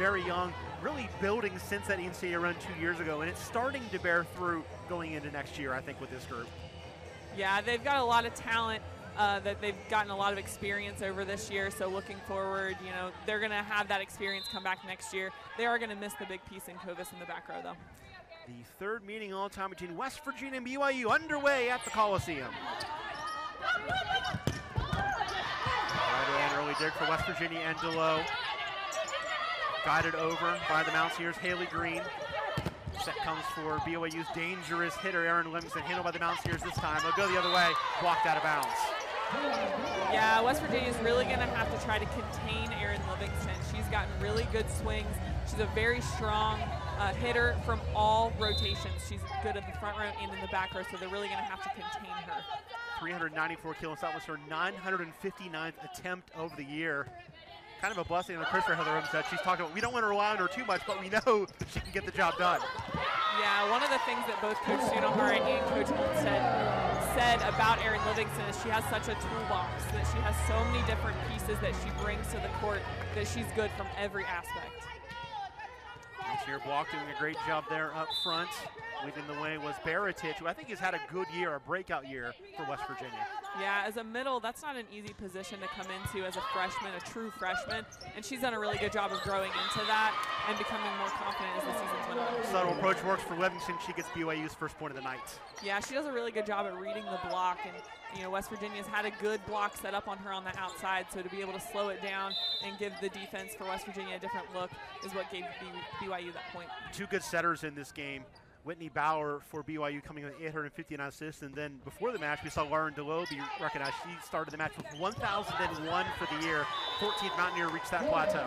very young, really building since that NCAA run two years ago, and it's starting to bear through going into next year, I think, with this group. Yeah, they've got a lot of talent. Uh, that they've gotten a lot of experience over this year. So looking forward, you know, they're going to have that experience come back next year. They are going to miss the big piece in Covas in the back row, though. The third meeting all time between West Virginia and BYU underway at the Coliseum. Right early dig for West Virginia and DeLow. Guided over by the Mountaineers, Haley Green. Set comes for BYU's dangerous hitter, Erin Livingston, handled by the Mountaineers this time. They'll go the other way, blocked out of bounds. Yeah, West Virginia is really going to have to try to contain Erin Livingston. She's gotten really good swings. She's a very strong uh, hitter from all rotations. She's good in the front row and in the back row, so they're really going to have to contain her. 394 kilos. That was her 959th attempt over the year. Kind of a blessing on Christopher Heather said. She's talking about we don't want to rely on her too much, but we know she can get the job done. Yeah, one of the things that both Coach Sunahara and Coach said said about Erin Livingston is she has such a toolbox that she has so many different pieces that she brings to the court that she's good from every aspect. Here, Block doing a great job there up front. Leading the way was Baratich, who I think has had a good year, a breakout year for West Virginia. Yeah, as a middle, that's not an easy position to come into as a freshman, a true freshman, and she's done a really good job of growing into that and becoming more confident as the season's went on. Subtle approach works for Livingston. She gets BYU's first point of the night. Yeah, she does a really good job at reading the block, and you know West Virginia's had a good block set up on her on the outside, so to be able to slow it down and give the defense for West Virginia a different look is what gave BYU that point. Two good setters in this game. Whitney Bauer for BYU coming with 859 assists. And then before the match, we saw Lauren DeLow be recognized. She started the match with 1,001 for the year. 14th Mountaineer reached that plateau.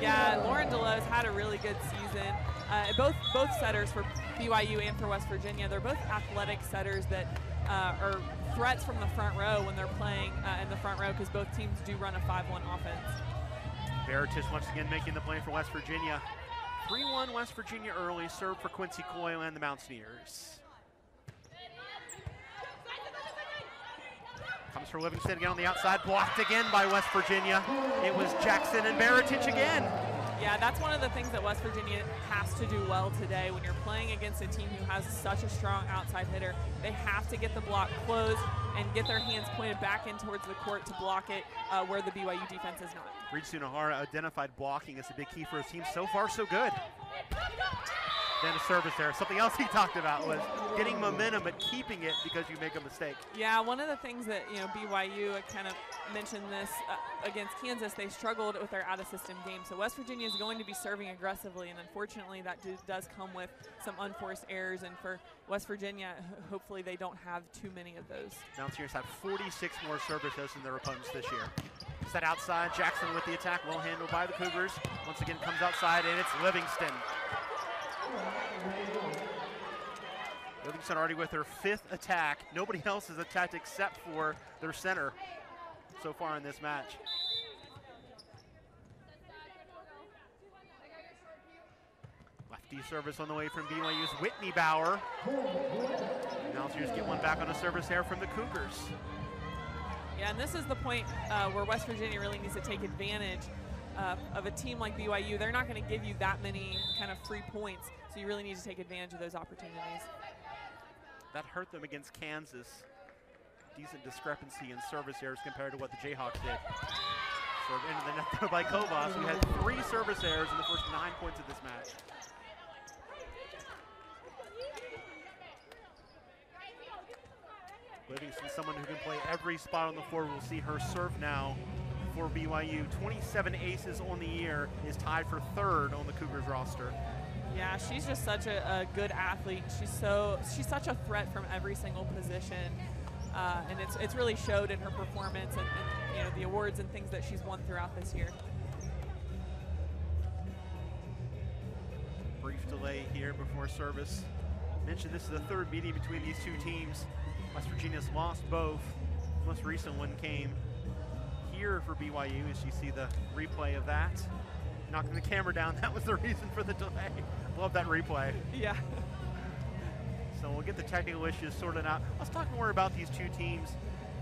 Yeah, Lauren DeLow's had a really good season. Uh, both both setters for BYU and for West Virginia, they're both athletic setters that uh, are threats from the front row when they're playing uh, in the front row because both teams do run a 5-1 offense. Veritas once again making the play for West Virginia. 3-1 West Virginia early, serve for Quincy Coyle and the Mountaineers. Comes for Livingston again on the outside, blocked again by West Virginia. It was Jackson and Baratich again. Yeah, that's one of the things that West Virginia has to do well today. When you're playing against a team who has such a strong outside hitter, they have to get the block closed and get their hands pointed back in towards the court to block it uh, where the BYU defense is not. Reed Sunahara identified blocking as a big key for his team. So far, so good. Then a service there. Something else he talked about was getting momentum but keeping it because you make a mistake. Yeah, one of the things that you know BYU kind of mentioned this uh, against Kansas, they struggled with their out-of-system game. So West Virginia is going to be serving aggressively, and unfortunately that do, does come with some unforced errors. And for West Virginia, hopefully they don't have too many of those. Mountaineers have 46 more services than their opponents this year. Set outside, Jackson with the attack, well handled by the Cougars. Once again comes outside, and it's Livingston. Livingston already with their fifth attack. Nobody else has attacked except for their center so far in this match. Lefty service on the way from BYU's Whitney Bauer. Now just get one back on a service there from the Cougars. Yeah, and this is the point uh, where West Virginia really needs to take advantage uh, of a team like BYU. They're not going to give you that many kind of free points, so you really need to take advantage of those opportunities. That hurt them against Kansas. Decent discrepancy in service errors compared to what the Jayhawks did. Serve into the net there by Kovas, who had three service errors in the first nine points of this match. Livingston, someone who can play every spot on the floor. We'll see her serve now for BYU. 27 aces on the year is tied for third on the Cougars roster. Yeah, she's just such a, a good athlete. She's so she's such a threat from every single position, uh, and it's it's really showed in her performance and, and you know the awards and things that she's won throughout this year. Brief delay here before service. Mentioned this is the third meeting between these two teams. West Virginia's lost both. Most recent one came here for BYU as you see the replay of that. Knocking the camera down, that was the reason for the delay. Love that replay. Yeah. So we'll get the technical issues sorted out. Let's talk more about these two teams.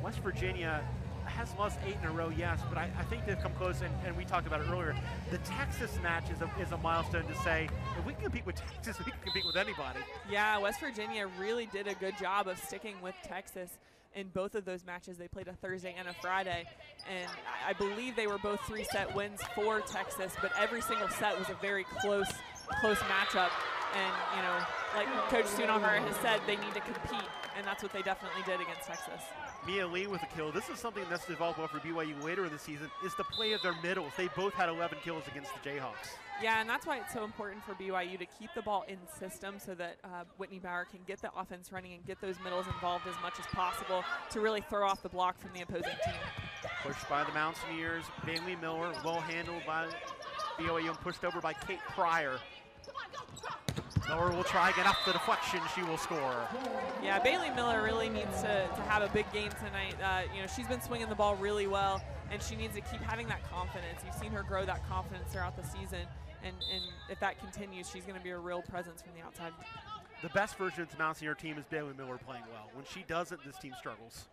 West Virginia has lost eight in a row, yes, but I, I think they've come close, and, and, we talked about it earlier. The Texas match is a, is a milestone to say, if we can compete with Texas, we can compete with anybody. Yeah, West Virginia really did a good job of sticking with Texas in both of those matches. They played a Thursday and a Friday, and I believe they were both three-set wins for Texas, but every single set was a very close, close matchup. And, you know, like Coach Sunahara has said, they need to compete, and that's what they definitely did against Texas. Mia Lee with a kill. This is something that's developed well for BYU later in the season, is the play of their middles. They both had 11 kills against the Jayhawks. Yeah, and that's why it's so important for BYU to keep the ball in system so that uh, Whitney Bauer can get the offense running and get those middles involved as much as possible to really throw off the block from the opposing team. Pushed by the Mountaineers, Bailey Miller, well handled by BYU and pushed over by Kate Pryor. Miller will try again off the deflection. She will score. Yeah, Bailey Miller really needs to, to have a big game tonight. Uh, you know, she's been swinging the ball really well, and she needs to keep having that confidence. You've seen her grow that confidence throughout the season, and, and if that continues, she's going to be a real presence from the outside. The best version of the Mountaineer team is Bailey Miller playing well. When she doesn't, this team struggles.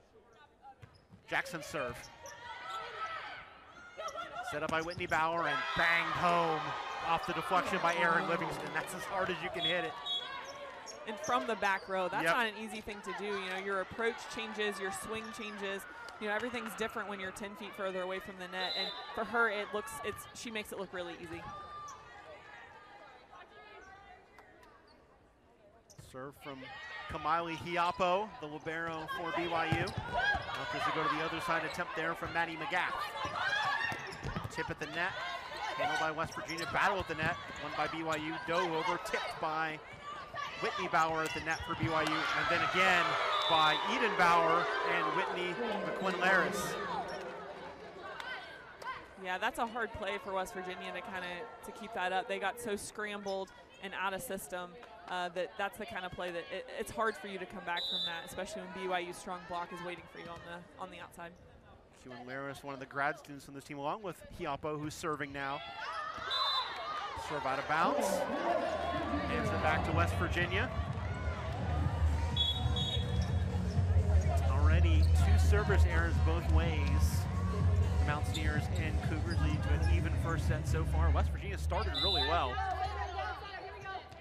Jackson serve. Set up by Whitney Bauer and banged home off the deflection by Erin Livingston. That's as hard as you can hit it. And from the back row, that's yep. not an easy thing to do. You know, your approach changes, your swing changes. You know, everything's different when you're 10 feet further away from the net. And for her, it looks, it's, she makes it look really easy. Serve from Kamali Hiapo, the libero for BYU. As we go to the other side, attempt there from Maddie McGath. Tip at the net, handled by West Virginia. Battle at the net, won by BYU. Dove over, tipped by Whitney Bauer at the net for BYU. And then again by Eden Bauer and Whitney McQuinn-Laris. Yeah, that's a hard play for West Virginia to kind of to keep that up. They got so scrambled and out of system uh, that that's the kind of play that it, it's hard for you to come back from that, especially when BYU's strong block is waiting for you on the on the outside. McQuinn-Laris, one of the grad students on this team, along with Hiapo, who's serving now. Serve out of bounds. Hands it back to West Virginia. Already two service errors both ways. Mountaineers and Cougars lead to an even first set so far. West Virginia started really well.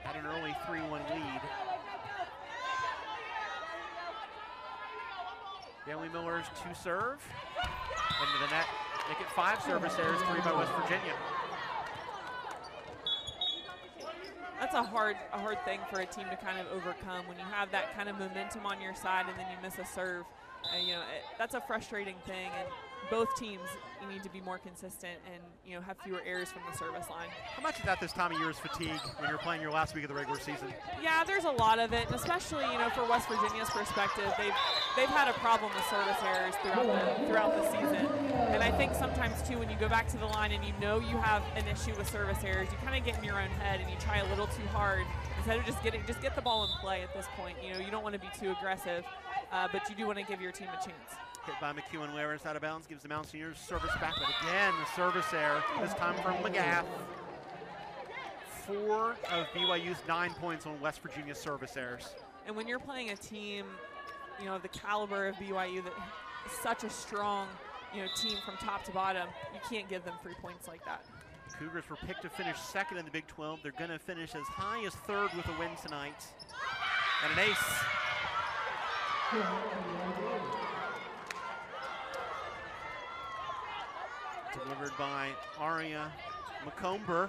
Had an early 3-1 lead. Bailey Miller's two serve. Into the net. Make it five service errors, three by West Virginia. That's a hard, a hard thing for a team to kind of overcome when you have that kind of momentum on your side and then you miss a serve. You know, it, that's a frustrating thing. And both teams you need to be more consistent and you know have fewer errors from the service line. How much of that this time of year is fatigue when you're playing your last week of the regular season? Yeah, there's a lot of it, and especially you know for West Virginia's perspective, they've they've had a problem with service errors throughout the throughout the season, and I think sometimes too when you go back to the line and you know you have an issue with service errors, you kind of get in your own head and you try a little too hard instead of just getting just get the ball in play at this point. You know you don't want to be too aggressive, uh, but you do want to give your team a chance. Hit by McEwen out of bounds, gives the Mountaineers service back, but again, the service error, this time from McGath. Four of BYU's nine points on West Virginia service errors. And when you're playing a team, you know, the caliber of BYU that is such a strong, you know, team from top to bottom, you can't give them three points like that. Cougars were picked to finish second in the Big 12. They're going to finish as high as third with a win tonight. And an ace. Delivered by Aria McComber,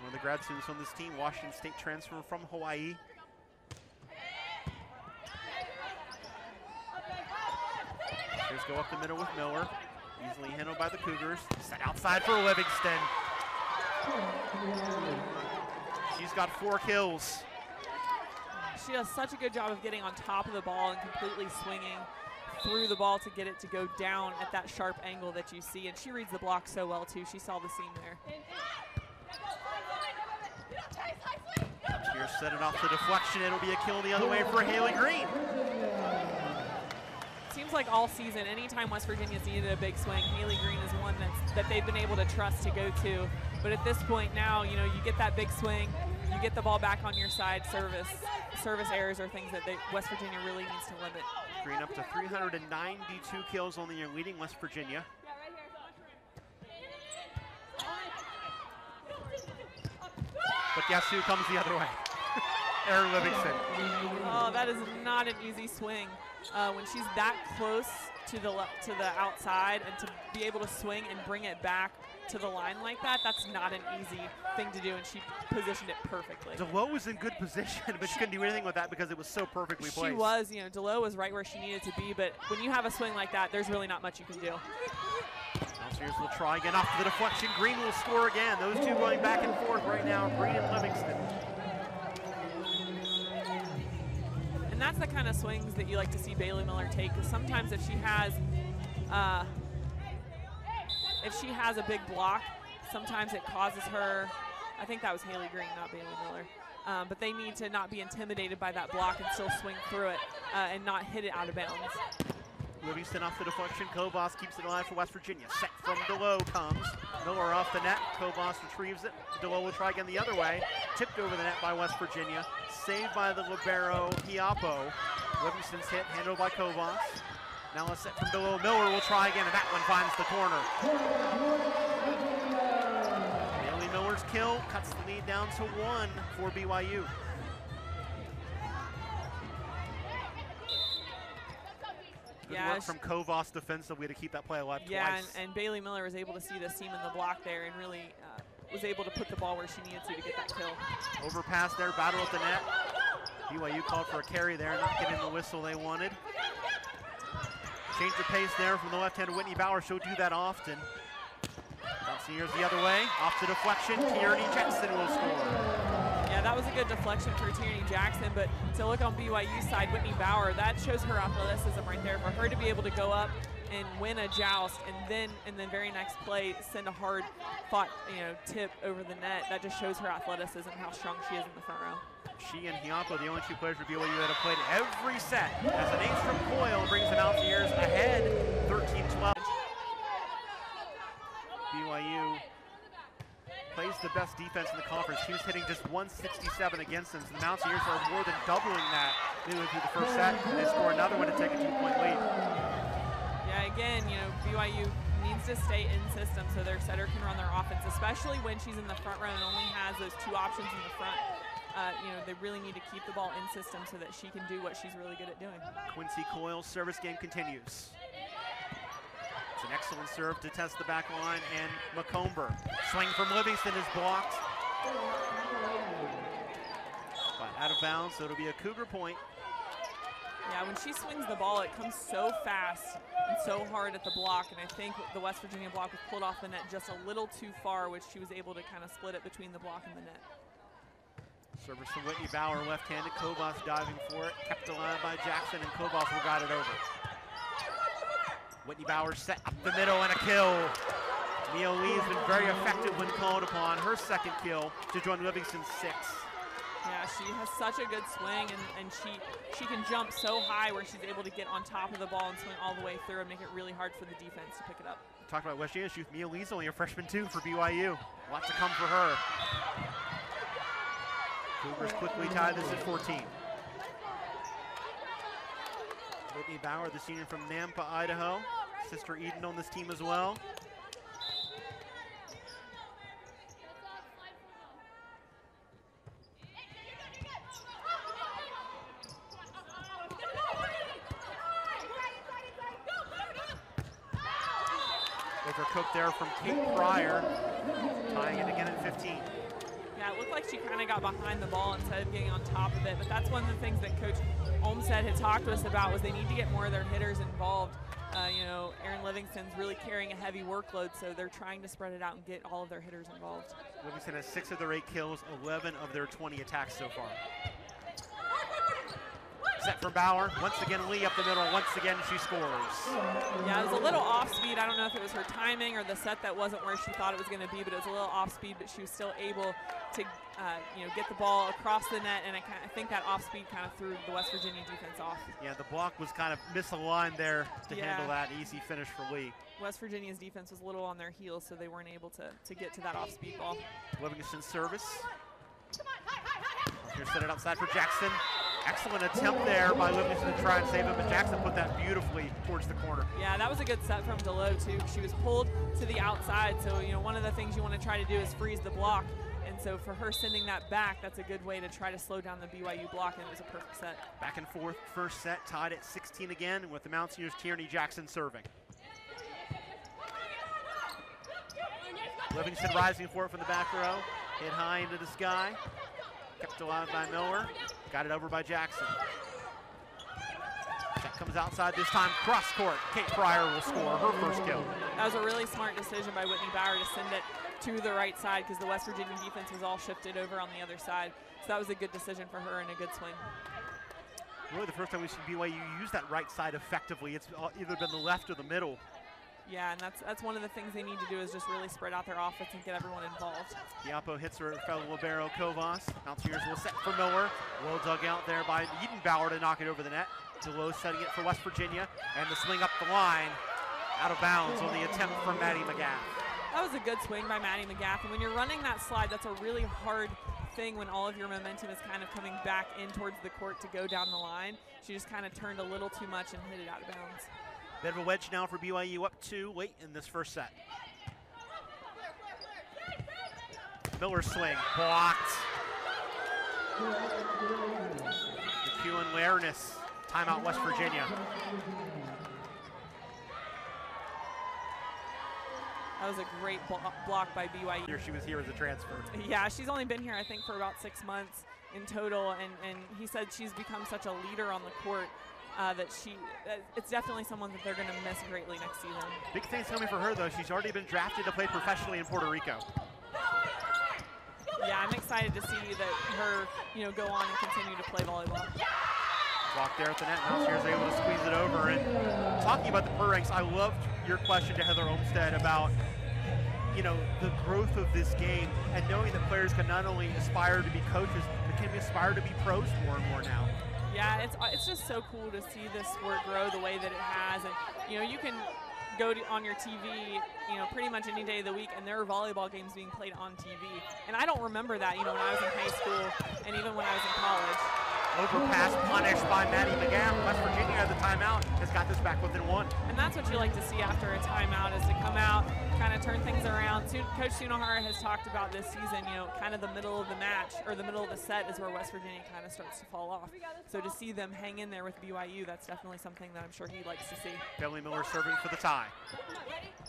one of the grad students on this team, Washington State transfer from Hawaii. Here's go up the middle with Miller. Easily handled by the Cougars. Set outside for Livingston. She's got four kills. She does such a good job of getting on top of the ball and completely swinging threw the ball to get it to go down at that sharp angle that you see. And she reads the block so well, too. She saw the seam there. Here, set it off the deflection. It'll be a kill the other way for Haley Green. Seems like all season, anytime West Virginia's needed a big swing, Haley Green is one that's, that they've been able to trust to go to. But at this point now, you know, you get that big swing, you get the ball back on your side, service service errors are things that they, West Virginia really needs to limit. Green up to 392 kills on the year, leading West Virginia. But guess who comes the other way? Erin Livingston. Oh, that is not an easy swing. Uh, when she's that close to the to the outside and to be able to swing and bring it back to the line like that, that's not an easy thing to do, and she positioned it perfectly. Delowe was in good position, but she couldn't do anything with that because it was so perfectly placed. She was, you know, Delowe was right where she needed to be, but when you have a swing like that, there's really not much you can do. Mountaineers will try again off the deflection. Green will score again. Those two going back and forth right now, Green and Livingston. And that's the kind of swings that you like to see Bailey Miller take, because sometimes if she has uh, if she has a big block, sometimes it causes her, I think that was Haley Green, not Bailey Miller. Um, but they need to not be intimidated by that block and still swing through it uh, and not hit it out of bounds. Livingston off the deflection. Kovas keeps it alive for West Virginia. Set from Delowe comes. Miller off the net. Kovas retrieves it. Delowe will try again the other way. Tipped over the net by West Virginia. Saved by the libero Hiapo. Livingston's hit handled by Kovas. Now a set from Delowe. Miller will try again, and that one finds the corner. Bailey Miller's kill cuts the lead down to one for BYU. Good yeah, work from Kovas defensively to keep that play alive yeah, twice. and, and, Bailey Miller was able to see the seam in the block there and really uh, was able to put the ball where she needed to to get that kill. Overpass there, battle at the net. BYU called for a carry there, not getting the whistle they wanted. Change the pace there from the left-hander Whitney Bauer. She'll do that often. Bouncing the other way, off the deflection. Tierney Jackson will score. Yeah, that was a good deflection for Tierney Jackson, but to look on BYU side, Whitney Bauer, that shows her athleticism right there. For her to be able to go up and win a joust and then in the very next play send a hard fought, you know, tip over the net, that just shows her athleticism, how strong she is in the front row. She and Hiapo, the only two players for BYU that have played every set. As an ace from Coyle brings the Mountaineers ahead, 13-12. BYU plays the best defense in the conference. Teams hitting just 167 against them. So the Mountaineers are more than doubling that midway through the first set. And they score another one to take a two-point lead. Again, you know, BYU needs to stay in system so their setter can run their offense, especially when she's in the front row and only has those two options in the front. Uh, you know, they really need to keep the ball in system so that she can do what she's really good at doing. Quincy Coyle's service game continues. It's an excellent serve to test the back line, and McComber. Swing from Livingston is blocked. But out of bounds, so it'll be a Cougar point. Yeah, when she swings the ball, it comes so fast and so hard at the block, and I think the West Virginia block was pulled off the net just a little too far, which she was able to kind of split it between the block and the net. Service from Whitney Bauer, left-handed. Kovas diving for it, kept alive by Jackson, and will guide it over. Whitney Bauer set up the middle and a kill. Mia Lee has been very effective when called upon. Her second kill to join Livingston's six. Yeah, she has such a good swing, and, and she she can jump so high where she's able to get on top of the ball and swing all the way through and make it really hard for the defense to pick it up. Talked about West Virginia youth. Mia Lee's only a freshman too for BYU. A lot to come for her. Cougars quickly tie this at 14. Whitney Bauer, the senior from Nampa, Idaho. Sister Eden on this team as well. Overcooked there from Kate Pryor, tying it again at 15. Yeah, it looked like she kind of got behind the ball instead of getting on top of it, but that's one of the things that Coach Olmstead had talked to us about was they need to get more of their hitters involved. Uh, you know, Erin Livingston's really carrying a heavy workload, so they're trying to spread it out and get all of their hitters involved. Livingston has six of their eight kills, 11 of their 20 attacks so far. Set from Bauer. Once again, Lee up the middle. Once again, she scores. Yeah, it was a little off speed. I don't know if it was her timing or the set that wasn't where she thought it was going to be, but it was a little off speed, but she was still able to, uh, you know, get the ball across the net, and I, kind of, I think that off speed kind of threw the West Virginia defense off. Yeah, the block was kind of misaligned there to Yeah. handle that easy finish for Lee. West Virginia's defense was a little on their heels, so they weren't able to, to get to that off speed ball. Livingston service. Set it outside for Jackson. Excellent attempt there by Livingston to try and save it, but Jackson put that beautifully towards the corner. Yeah, that was a good set from Delo too. She was pulled to the outside, so you know one of the things you want to try to do is freeze the block. And so for her sending that back, that's a good way to try to slow down the BYU block, and it was a perfect set. Back and forth, first set tied at 16 again, with the Mountaineers Tierney Jackson serving. Livingston rising for it from the back row, hit high into the sky, kept alive by Miller, got it over by Jackson. That comes outside this time, cross court. Kate Pryor will score her first kill. That was a really smart decision by Whitney Bauer to send it to the right side because the West Virginia defense was all shifted over on the other side. So that was a good decision for her and a good swing. Really the first time we've seen BYU use that right side effectively. It's uh, either been the left or the middle. Yeah, and that's that's one of the things they need to do is just really spread out their offense and get everyone involved. Hiapo hits her fellow libero Kovas. Mountaineers will set for Miller. Well dug out there by Eden Bauer to knock it over the net. DeLoe setting it for West Virginia. And the swing up the line out of bounds on the attempt from Maddie McGath. That was a good swing by Maddie McGath. And when you're running that slide, that's a really hard thing when all of your momentum is kind of coming back in towards the court to go down the line. She just kind of turned a little too much and hit it out of bounds. Bit of a wedge now for BYU up two late in this first set. Miller swing, blocked. McEwen awareness, timeout West Virginia. That was a great blo block by BYU. Here she was here as a transfer. Yeah, she's only been here I think for about six months in total, and, and he said she's become such a leader on the court uh, that she, uh, it's definitely someone that they're going to miss greatly next season. Big things coming for her though. She's already been drafted to play professionally in Puerto Rico. Yeah, I'm excited to see that her, you know, go on and continue to play volleyball. Block there at the net. Now she's able to squeeze it over. And talking about the per ranks, I loved your question to Heather Olmstead about you know, the growth of this game and knowing that players can not only aspire to be coaches, but can aspire to be pros more and more now. Yeah, it's, uh, it's just so cool to see this sport grow the way that it has. And, you know, you can go to, on your TV, you know, pretty much any day of the week, and there are volleyball games being played on TV. And I don't remember that, you know, when I was in high school and even when I was in college. Overpass punished by Maddie McGath. West Virginia at the timeout has got this back within one. And that's what you like to see after a timeout is to come out, kind of turn things around. Coach Sunahara has talked about this season, you know, kind of the middle of the match or the middle of the set is where West Virginia kind of starts to fall off. So to see them hang in there with BYU, that's definitely something that I'm sure he likes to see. Kelly Miller serving for the tie.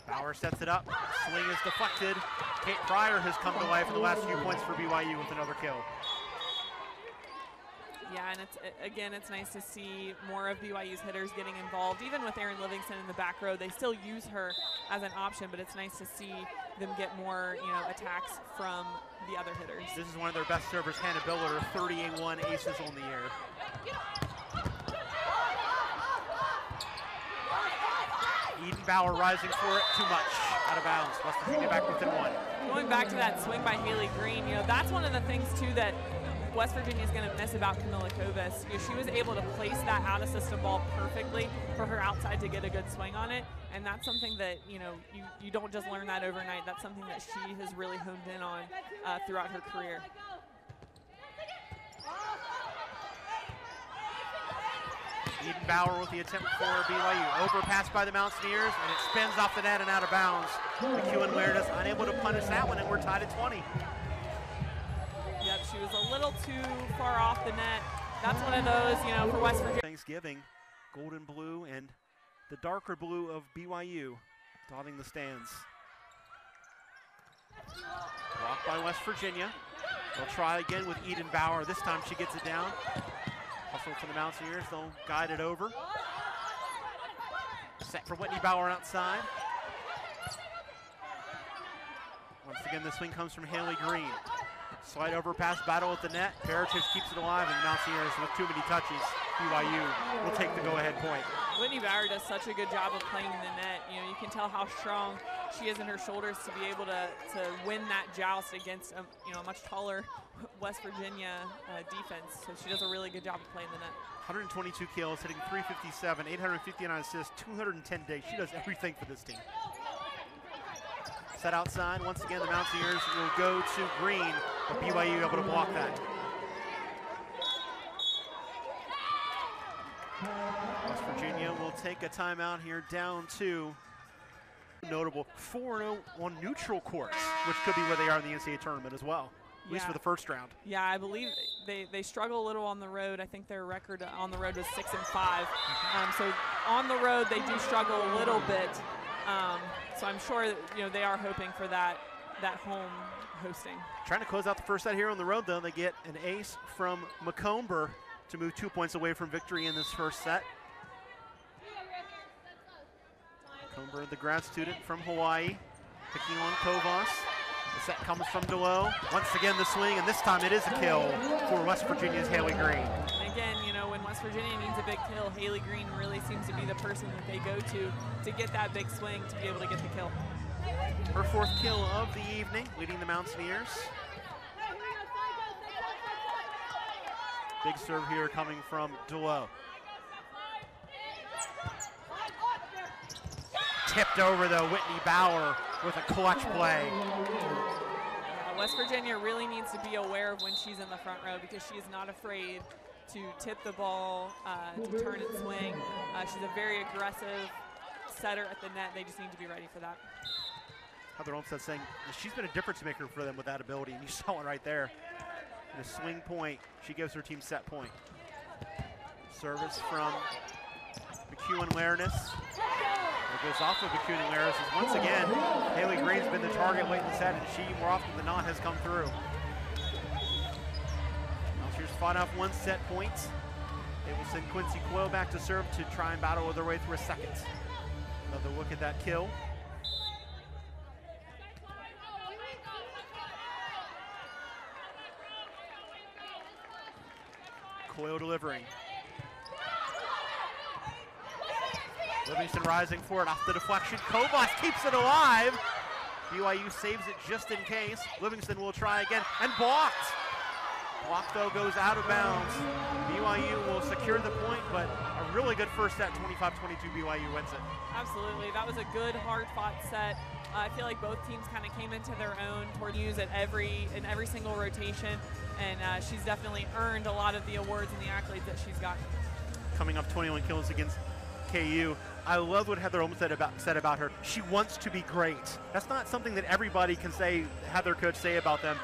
Bauer sets it up. Swing is deflected. Kate Pryor has come to life for the last few points for BYU with another kill. Yeah, and it's again, it's nice to see more of BYU's hitters getting involved. Even with Erin Livingston in the back row, they still use her as an option, but it's nice to see them get more, you know, attacks from the other hitters. This is one of their best servers, Hannah Biller, 31 aces on the air. Eden Bauer rising for it, too much, out of bounds. West Virginia back within one. Going back to that swing by Haley Green, you know, that's one of the things too that West Virginia is going to miss about Camilla Kovas. She was able to place that out of system ball perfectly for her outside to get a good swing on it, and that's something that you know you, you don't just learn that overnight. That's something that she has really honed in on uh, throughout her career. Eden Bauer with the attempt for BYU. Overpass by the Mountaineers, and it spins off the net and out of bounds. McEwen Laird is unable to punish that one, and we're tied at 20. Was a little too far off the net. That's one of those, you know, for West Virginia. Thanksgiving, golden blue and the darker blue of BYU dotting the stands. Blocked by West Virginia. They'll try again with Eden Bauer. This time she gets it down. Hustle for the Mountaineers. They'll guide it over. Set for Whitney Bauer outside. Once again, the swing comes from Haley Green. Slide over pass battle at the net. Baratich keeps it alive, and Mountaineers with too many touches. BYU will take the go-ahead point. Whitney Bauer does such a good job of playing in the net. You know, you can tell how strong she is in her shoulders to be able to, to win that joust against a you know much taller West Virginia uh, defense. So she does a really good job of playing the net. 122 kills, hitting 357, 859 assists, 210 days. She does everything for this team. Set outside. Once again, the Mountaineers will go to Green, but BYU able to block that. West Virginia will take a timeout here, down two. Notable 4-0 on neutral courts, which could be where they are in the NCAA tournament as well, at yeah. least for the first round. Yeah, I believe they, they struggle a little on the road. I think their record on the road was 6 and five. Um, so on the road, they do struggle a little bit. Um, so I'm sure you know they are hoping for that that home hosting. Trying to close out the first set here on the road, though. They get an ace from Macomber to move two points away from victory in this first set. Macomber, the grad student from Hawaii, picking on Kovas. The set comes from Delo. Once again, the swing, and this time it is a kill for West Virginia's Haley Green. And again, you know, when West Virginia needs a big kill, Haley Green really seems to be the person that they go to to get that big swing to be able to get the kill. Her fourth kill of the evening, leading the Mountaineers. Big serve here coming from Delo. Tipped over though, Whitney Bauer with a clutch play. Uh, West Virginia really needs to be aware of when she's in the front row because she is not afraid to tip the ball, uh, to turn and swing. Uh, she's a very aggressive setter at the net. They just need to be ready for that. Heather Olmstead saying she's been a difference maker for them with that ability, and you saw it right there. And a swing point, she gives her team set point. Service from McEwen Lareness. It goes off of McEwen Lareness as once again, Haley Green's been the target late in the set, and she more often than not has come through. Mountaineers fought off one set point. They will send Quincy Coyle back to serve to try and battle their way through a second. Another look at that kill. Delivering. Livingston rising for it off the deflection. Kovas keeps it alive. BYU saves it just in case. Livingston will try again and blocked. Block though goes out of bounds. BYU will secure the point, but really good first set, 25-22 BYU wins it. Absolutely. That was a good, hard-fought set. Uh, I feel like both teams kind of came into their own toward use at every in every single rotation, and uh, she's definitely earned a lot of the awards and the accolades that she's gotten. Coming off 21 kills against KU. I love what Heather Olmstead about, said about her. She wants to be great. That's not something that everybody can say, Heather could say about them.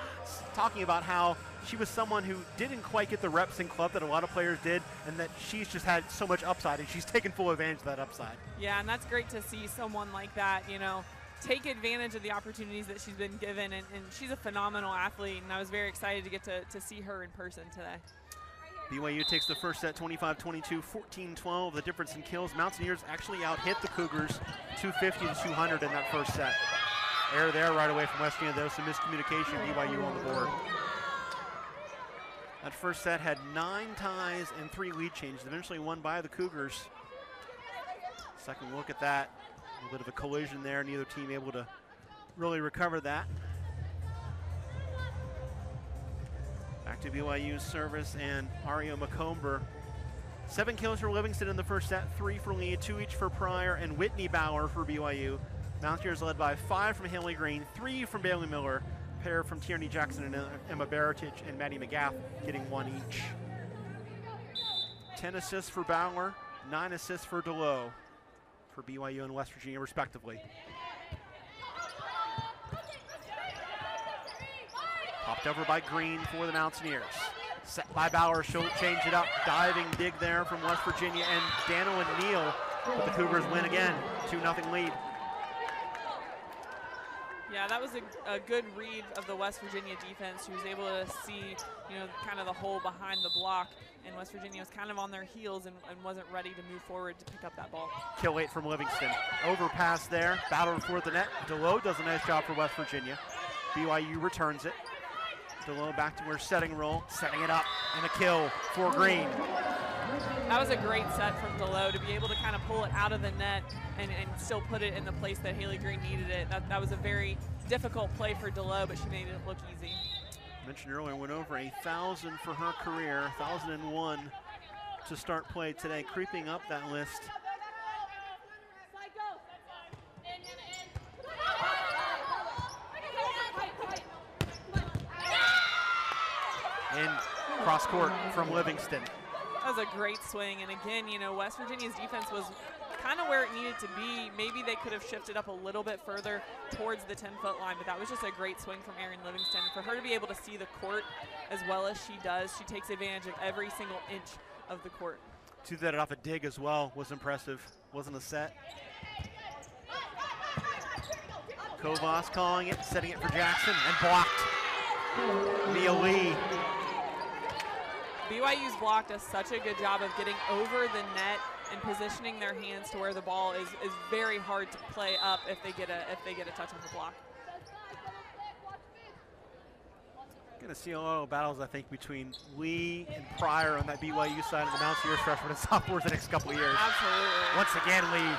Talking about how she was someone who didn't quite get the reps in club that a lot of players did, and that she's just had so much upside, and she's taken full advantage of that upside. Yeah, and that's great to see someone like that, you know, take advantage of the opportunities that she's been given. And, and she's a phenomenal athlete, and I was very excited to get to, to see her in person today. BYU takes the first set 25-22, 14-12. The difference in kills. Mountaineers actually out-hit the Cougars 250 to 200 in that first set. Air there right away from West Virginia, though, some miscommunication, BYU on the board. That first set had nine ties and three lead changes, eventually won by the Cougars. Second look at that. A little bit of a collision there, neither team able to really recover that. Back to BYU's service and Ario Macomber. Seven kills for Livingston in the first set, three for Lee, two each for Pryor and Whitney Bauer for BYU. Mountaineers led by five from Haley Green, three from Bailey Miller, pair from Tierney Jackson and Emma Baratich, and Maddie McGath getting one each. 10 assists for Bauer, nine assists for Delo for BYU and West Virginia, respectively. Popped over by Green for the Mountaineers. Set by Bauer, she'll change it up. Diving dig there from West Virginia and Dano and Neal. But the Cougars win again, 2-0 lead. That was a, a good read of the West Virginia defense. She was able to see, you know, kind of the hole behind the block, and West Virginia was kind of on their heels and, and wasn't ready to move forward to pick up that ball. Kill eight from Livingston. Overpass there, battle for the net. Delo does a nice job for West Virginia. BYU returns it. Delo back to her setting role, setting it up, and a kill for Green. That was a great set from Delo to be able to kind of pull it out of the net and, and still put it in the place that Haley Green needed it. That, that was a very difficult play for Delo, but she made it look easy. I Mentioned earlier, went over a thousand for her career, 1,001 to start play today, creeping up that list. In cross court from Livingston. That was a great swing. And again, you know, West Virginia's defense was kind of where it needed to be. Maybe they could have shifted up a little bit further towards the 10-foot line, but that was just a great swing from Erin Livingston. For her to be able to see the court as well as she does, she takes advantage of every single inch of the court. To that off a dig as well was impressive. Wasn't a set. Kovas calling it, setting it for Jackson, and blocked. Mia Lee. BYU's block does such a good job of getting over the net and positioning their hands to where the ball is, is very hard to play up if they get a if they get a touch on the block. Going to see a lot of battles, I think, between Lee and Pryor on that BYU side of the Mount Mountaineers freshmen and sophomores the next couple of years. Absolutely. Once again, Lee.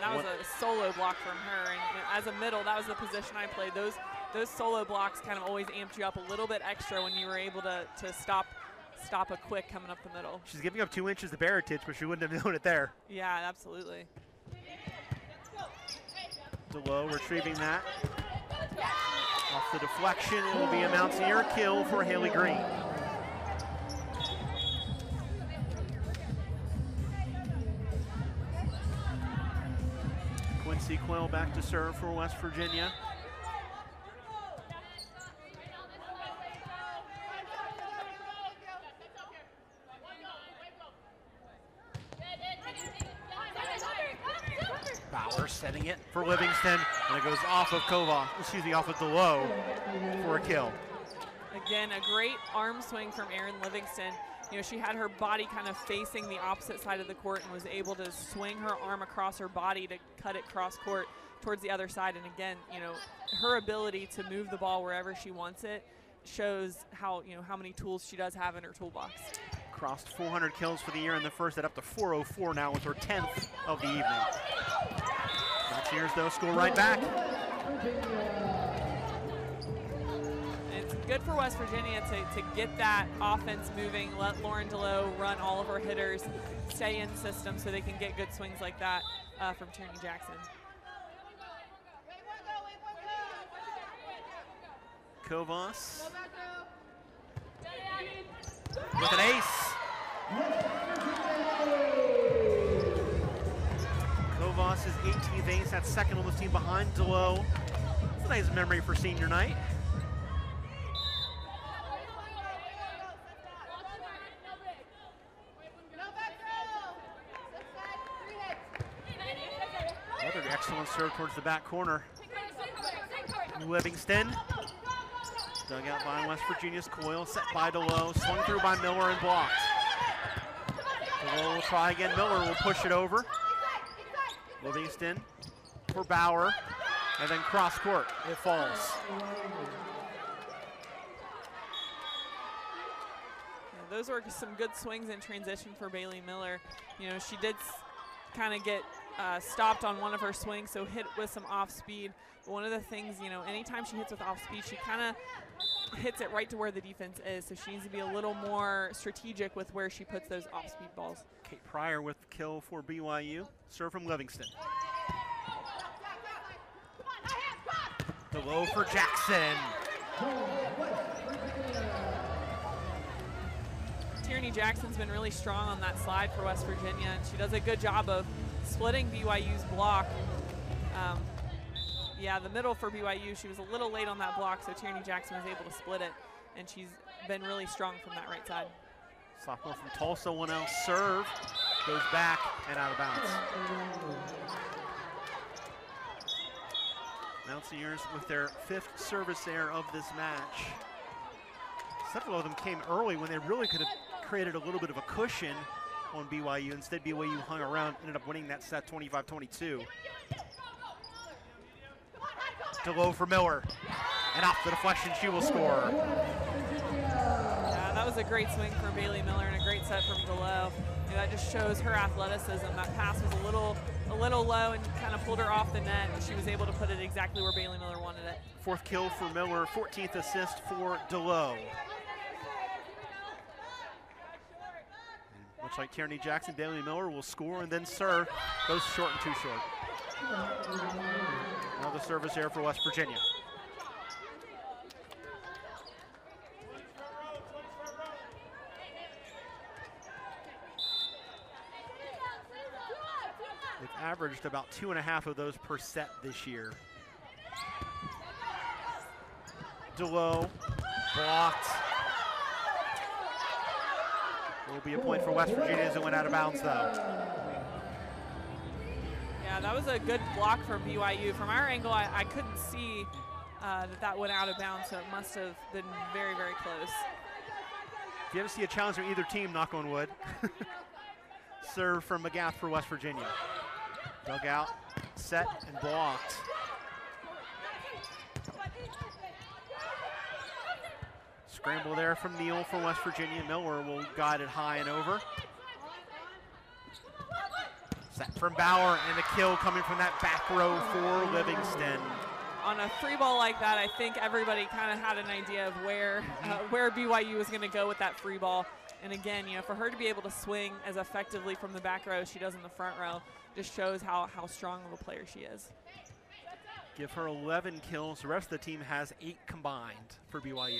That was a solo block from her, and as a middle, that was the position I played. Those those solo blocks kind of always amped you up a little bit extra when you were able to to stop stop a quick coming up the middle. She's giving up two inches of Baratich, but she wouldn't have known it there. Yeah, absolutely. DeLow retrieving that. Off the deflection, it will be a Mountaineer kill for Haley Green. Quincy Coyle back to serve for West Virginia. Bauer setting it for Livingston, and it goes off of Kova, excuse me, off of DeLow for a kill. Again, a great arm swing from Erin Livingston. You know, she had her body kind of facing the opposite side of the court and was able to swing her arm across her body to cut it cross court towards the other side. And again, you know, her ability to move the ball wherever she wants it shows how, you know, how many tools she does have in her toolbox. Crossed 400 kills for the year in the first, at up to 404 now with her 10th of the evening. Mountaineers, though, score right back. It's good for West Virginia to, to get that offense moving, let Lauren DeLow run all of her hitters, stay in system so they can get good swings like that uh, from Tierney Jackson. Kovas with an ace. 18th ace, that's second on the team behind DeLow. It's a nice memory for senior night. Another excellent serve towards the back corner. Livingston. Dug out by West Virginia's Coyle, set by DeLow, swung through by Miller and blocked. Will try again, Miller will push it over. Livingston for Bauer, and then cross court, it falls. Yeah, those were some good swings in transition for Bailey Miller. You know, she did kind of get uh, stopped on one of her swings, so hit with some off speed. But one of the things, you know, anytime she hits with off speed, she kind of hits it right to where the defense is. So she needs to be a little more strategic with where she puts those off speed balls. Kate Pryor with the kill for BYU. Serve from Livingston. DeLow for Jackson. Tierney Jackson's been really strong on that slide for West Virginia, and she does a good job of splitting BYU's block. Um, yeah, the middle for BYU, she was a little late on that block, so Tierney Jackson was able to split it, and she's been really strong from that right side. Sophomore from Tulsa, one else serve, goes back and out of bounds. Mountaineers with their fifth service error of this match. Several of them came early when they really could have created a little bit of a cushion on BYU. Instead, BYU hung around, ended up winning that set 25-22. To low for Miller. And off the deflection, she will score. Was a great swing from Bailey Miller and a great set from DeLow. You know, that just shows her athleticism. That pass was a little a little low and kind of pulled her off the net, and she was able to put it exactly where Bailey Miller wanted it. Fourth kill for Miller, 14th assist for DeLow. Much like Tierney Jackson, Bailey Miller will score and then serve. Goes short and too short. Another service error for West Virginia. Averaged about two and a half of those per set this year. Delow blocked. Will be a point for West Virginia as it went out of bounds though. Yeah, that was a good block from BYU. From our angle, I, I couldn't see uh, that that went out of bounds, so it must have been very, very close. If you ever see a challenge from either team, knock on wood. Serve from McGath for West Virginia. Dug out, set, and blocked. Scramble there from Neal from West Virginia. Miller will guide it high and over. Set from Bauer, and the kill coming from that back row for Livingston. On a free ball like that, I think everybody kind of had an idea of where uh, where BYU was going to go with that free ball. And again, you know, for her to be able to swing as effectively from the back row as she does in the front row, just shows how how strong of a player she is. Give her 11 kills. The rest of the team has eight combined for BYU.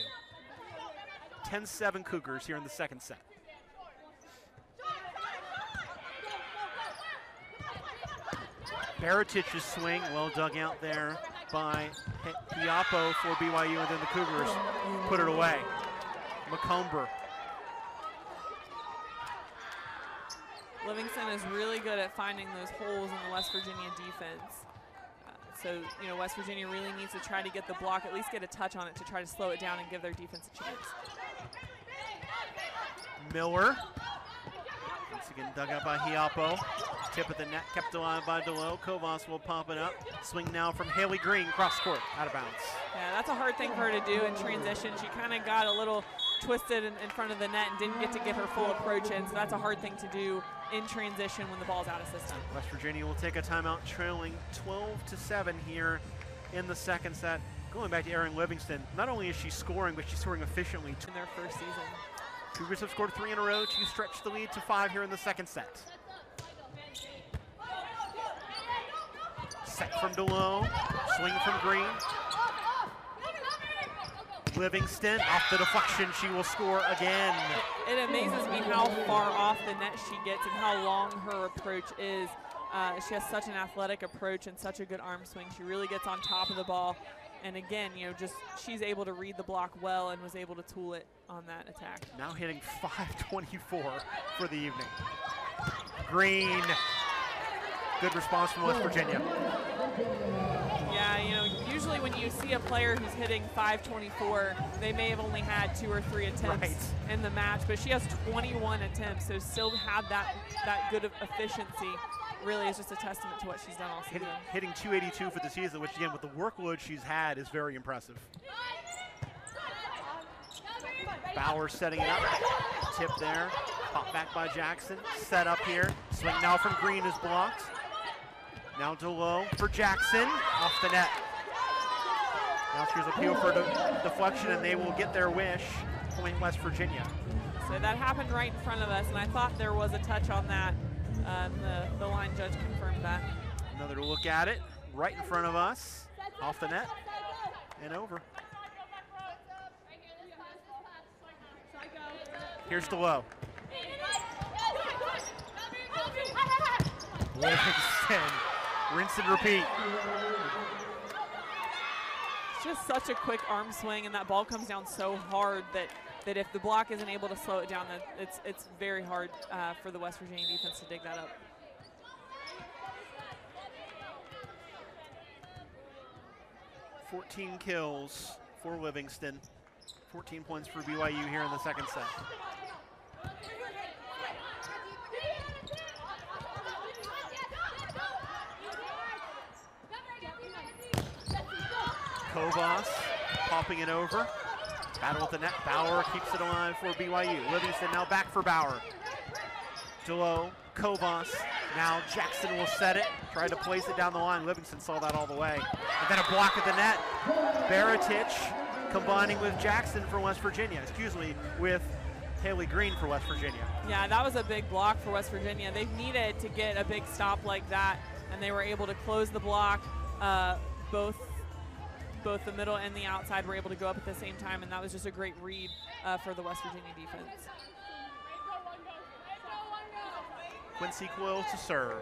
10-7 Cougars here in the second set. Baratich's swing, well dug out there by Hiapo for BYU, and then the Cougars put it away. McComber. Livingston is really good at finding those holes in the West Virginia defense. Uh, so, you know, West Virginia really needs to try to get the block, at least get a touch on it to try to slow it down and give their defense a chance. Miller. Once again dug up by Hiapo. Tip at the net, kept alive by Delow. Kovas will pop it up. Swing now from Haley Green, cross court, out of bounds. Yeah, that's a hard thing for her to do in transition. She kind of got a little twisted in, in, front of the net and didn't get to get her full approach in, so that's a hard thing to do in transition when the ball's out of system. West Virginia will take a timeout trailing 12 to 7 here in the second set. Going back to Erin Livingston, not only is she scoring, but she's scoring efficiently. In their first season. Cougars have scored three in a row to stretch the lead to five here in the second set. Set from Delow, swing from Green. Livingston off the deflection, she will score again. It, it, amazes me how far off the net she gets and how long her approach is. Uh, she has such an athletic approach and such a good arm swing. She really gets on top of the ball. And again, you know, just she's able to read the block well and was able to tool it on that attack. Now hitting 524 for the evening. Green. Good response from West Virginia. Yeah, you know, usually when you see a player who's hitting 524, they may have only had two or three attempts right. in the match, but she has 21 attempts, so still had that that good of efficiency. Really is just a testament to what she's done all season. Hitting, hitting 282 for the season, which again, with the workload she's had, is very impressive. Bauer setting it up. Tip there. Pop back by Jackson. Set up here. Swing now from Green is blocked. Now to low for Jackson. Off the net. Now she's appeal for de deflection, and they will get their wish. Point West Virginia. So that happened right in front of us, and I thought there was a touch on that. Um, the, the line judge confirmed that. Another look at it. Right in front of us. Off the net. And over. Here's Delow. Livingston. Rinse and repeat. It's just such a quick arm swing, and that ball comes down so hard that that if the block isn't able to slow it down, that it's it's very hard uh, for the West Virginia defense to dig that up. Fourteen kills for Livingston. 14 points for BYU here in the second set. Kovas popping it over. Battle with the net. Bauer keeps it alive for BYU. Livingston now back for Bauer. Delow, Kovas. Now Jackson will set it. Tried to place it down the line. Livingston saw that all the way. And then a block at the net. Baratich combining with Jackson for West Virginia. Excuse me, with Haley Green for West Virginia. Yeah, that was a big block for West Virginia. They needed to get a big stop like that, and they were able to close the block. Uh, both both the middle and the outside were able to go up at the same time, and that was just a great read uh, for the West Virginia defense. Quincy Coyle to serve.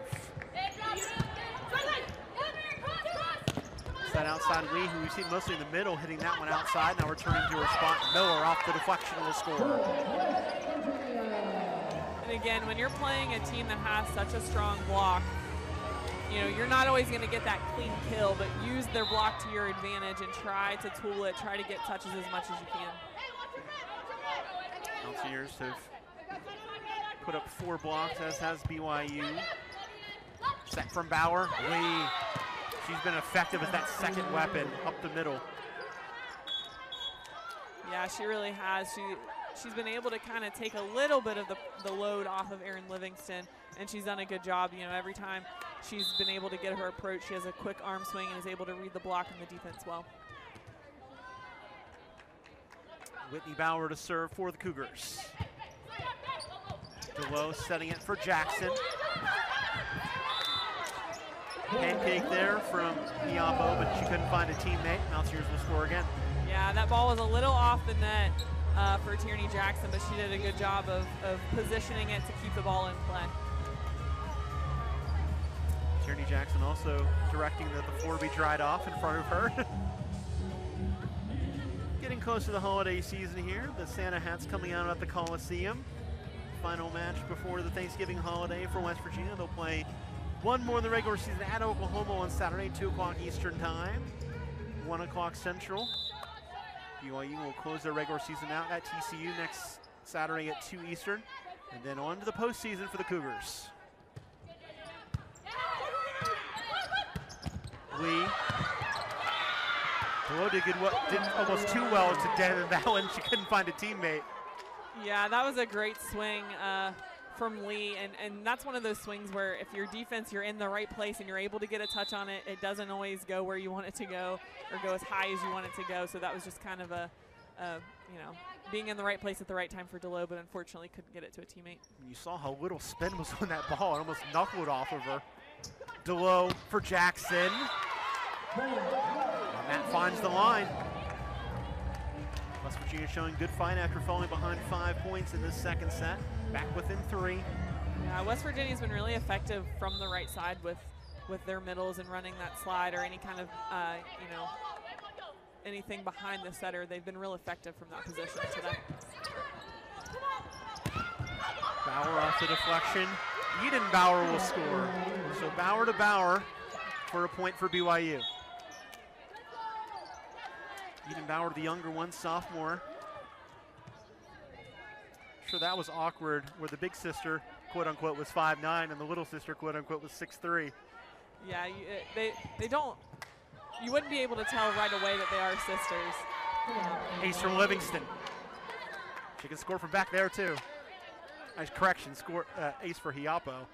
That outside Lee, who we've seen mostly in the middle, hitting that one outside. Now returning to her spot. Miller off the deflection will score. And again, when you're playing a team that has such a strong block, you know, you're not always going to get that clean kill, but use their block to your advantage and try to tool it, try to get touches as much as you can. Mountaineers have put up four blocks, as has BYU. Set from Bauer. Lee. She's been effective as that second weapon up the middle. Yeah, she really has. She she's been able to kind of take a little bit of the, the load off of Erin Livingston, and she's done a good job. You know, every time she's been able to get her approach, she has a quick arm swing and is able to read the block and the defense well. Whitney Bauer to serve for the Cougars. Delow setting it for Jackson. Pancake there from Hiapo, but she couldn't find a teammate. Mountaineers will score again. Yeah, that ball was a little off the net uh, for Tierney Jackson, but she did a good job of, of positioning it to keep the ball in play. Tierney Jackson also directing that the floor be dried off in front of her. Getting close to the holiday season here. The Santa hats coming out at the Coliseum. Final match before the Thanksgiving holiday for West Virginia. They'll play one more in the regular season at Oklahoma on Saturday, 2 o'clock Eastern Time, 1 o'clock Central. BYU will close their regular season out at TCU next Saturday at 2 Eastern, and then on to the postseason for the Cougars. Lee. Delow did, good, did almost too well to dead that one. She couldn't find a teammate. Yeah, that was a great swing uh, from Lee, and, and that's one of those swings where if your defense, you're in the right place and you're able to get a touch on it, it doesn't always go where you want it to go or go as high as you want it to go. So that was just kind of a, you know, being in the right place at the right time for Delow, but unfortunately couldn't get it to a teammate. You saw how little spin was on that ball. It almost knuckled off of her. Delow for Jackson. And that finds the line. West Virginia showing good fight after falling behind five points in this second set. Back within three. Yeah, West Virginia's been really effective from the right side with with their middles and running that slide or any kind of, uh, you know, anything behind the setter. They've been real effective from that position today. Bauer off the deflection. Eden Bauer will score. So Bauer to Bauer for a point for BYU. Eden Bauer, the younger one, sophomore. Sure, that was awkward where the big sister, quote unquote, was 5'9 and the little sister, quote unquote, was 6'3. Yeah, you, uh, they, they don't, you wouldn't be able to tell right away that they are sisters. Ace from Livingston. She can score from back there, too. Nice correction, score uh, ace for Hiapo.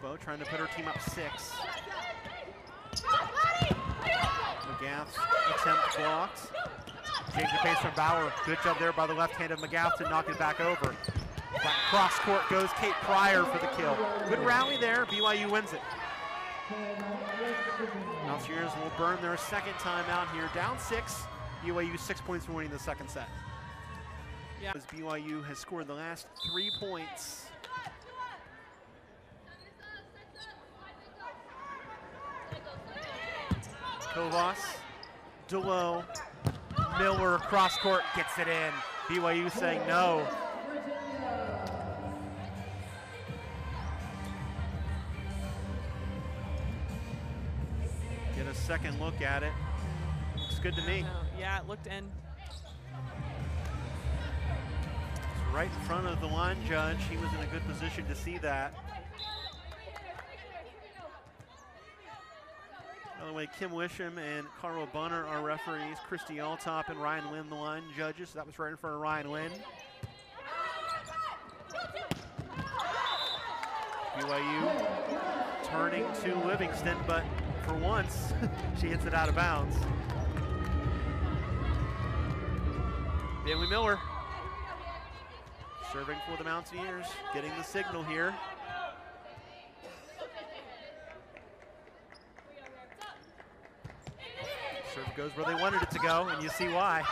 Trying to put her team up six. McGath's attempt blocked. Change the pace from Bauer. Good job there by the left hand of McGaff to knock it back over. But cross court goes Kate Pryor for the kill. Good rally there. BYU wins it. Mountaineers will burn their second time out here. Down six. BYU six points for winning the second set. Yeah. As BYU has scored the last three points. Kovas, Delow, Miller cross court gets it in. BYU saying no. Get a second look at it. Looks good to me. Yeah, it looked in. It's right in front of the line judge. He was in a good position to see that. By the way, Kim Wisham and Carl Bunner are referees. Christy Altop and Ryan Lynn, the line judges. That was right in front of Ryan Lynn. BYU turning to Livingston, but for once, she hits it out of bounds. Bailey Miller serving for the Mountaineers, getting the signal here. Serve goes where they wanted it to go, and you see why.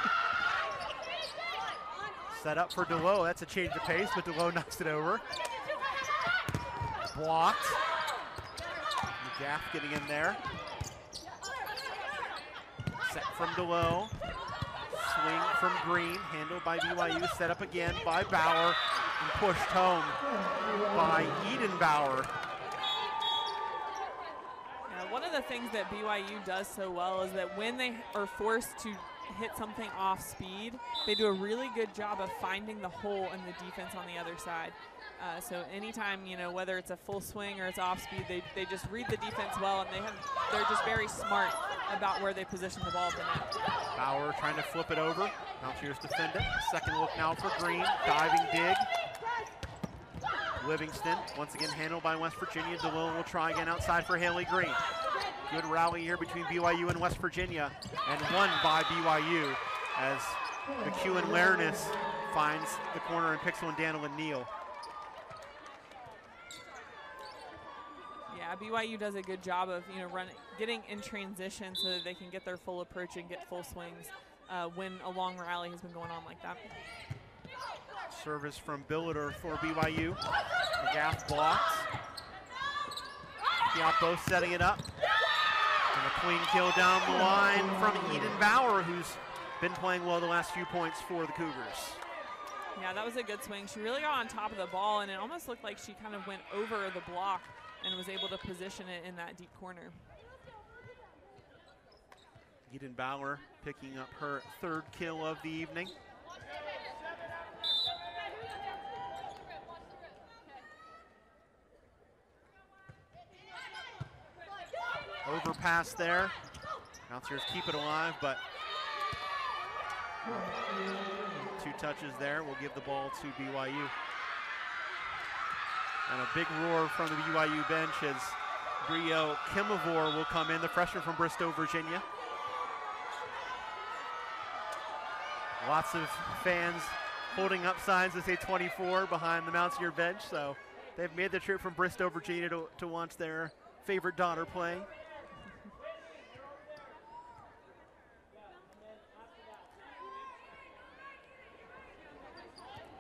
Set up for DeLoe. That's a change of pace, but DeLoe knocks it over. Blocked. McGaff getting in there. Set from DeLoe. Swing from Green, handled by BYU, set up again by Bauer, and pushed home by Eden Bauer. The things that BYU does so well is that when they are forced to hit something off speed, they do a really good job of finding the hole in the defense on the other side. Uh, so anytime, you know, whether it's a full swing or it's off speed, they, they just read the defense well and they have they're just very smart about where they position the ball at. Bauer trying to flip it over. Mountaineers defend it. Second look now for Green. Diving dig. Livingston, once again handled by West Virginia. DeLille will try again outside for Haley Green. Good rally here between BYU and West Virginia, and won by BYU as McEwen Lareness finds the corner and picks one Daniel and Neal. Yeah, BYU does a good job of you know running, getting in transition so that they can get their full approach and get full swings uh, when a long rally has been going on like that. Service from Billiter for BYU. McGaff blocked. Hiapo setting it up. And a clean kill down the line from Eden Bauer, who's been playing well the last few points for the Cougars. Yeah, that was a good swing. She really got on top of the ball, and it almost looked like she kind of went over the block and was able to position it in that deep corner. Eden Bauer picking up her third kill of the evening. Overpass there. Mountaineers keep it alive, but two touches there We'll give the ball to BYU. And a big roar from the BYU bench as Rio Kimavor will come in, the freshman from Bristow, Virginia. Lots of fans holding up signs that say 24 behind the Mountaineer bench, so they've made the trip from Bristow, Virginia to, to watch their favorite daughter play.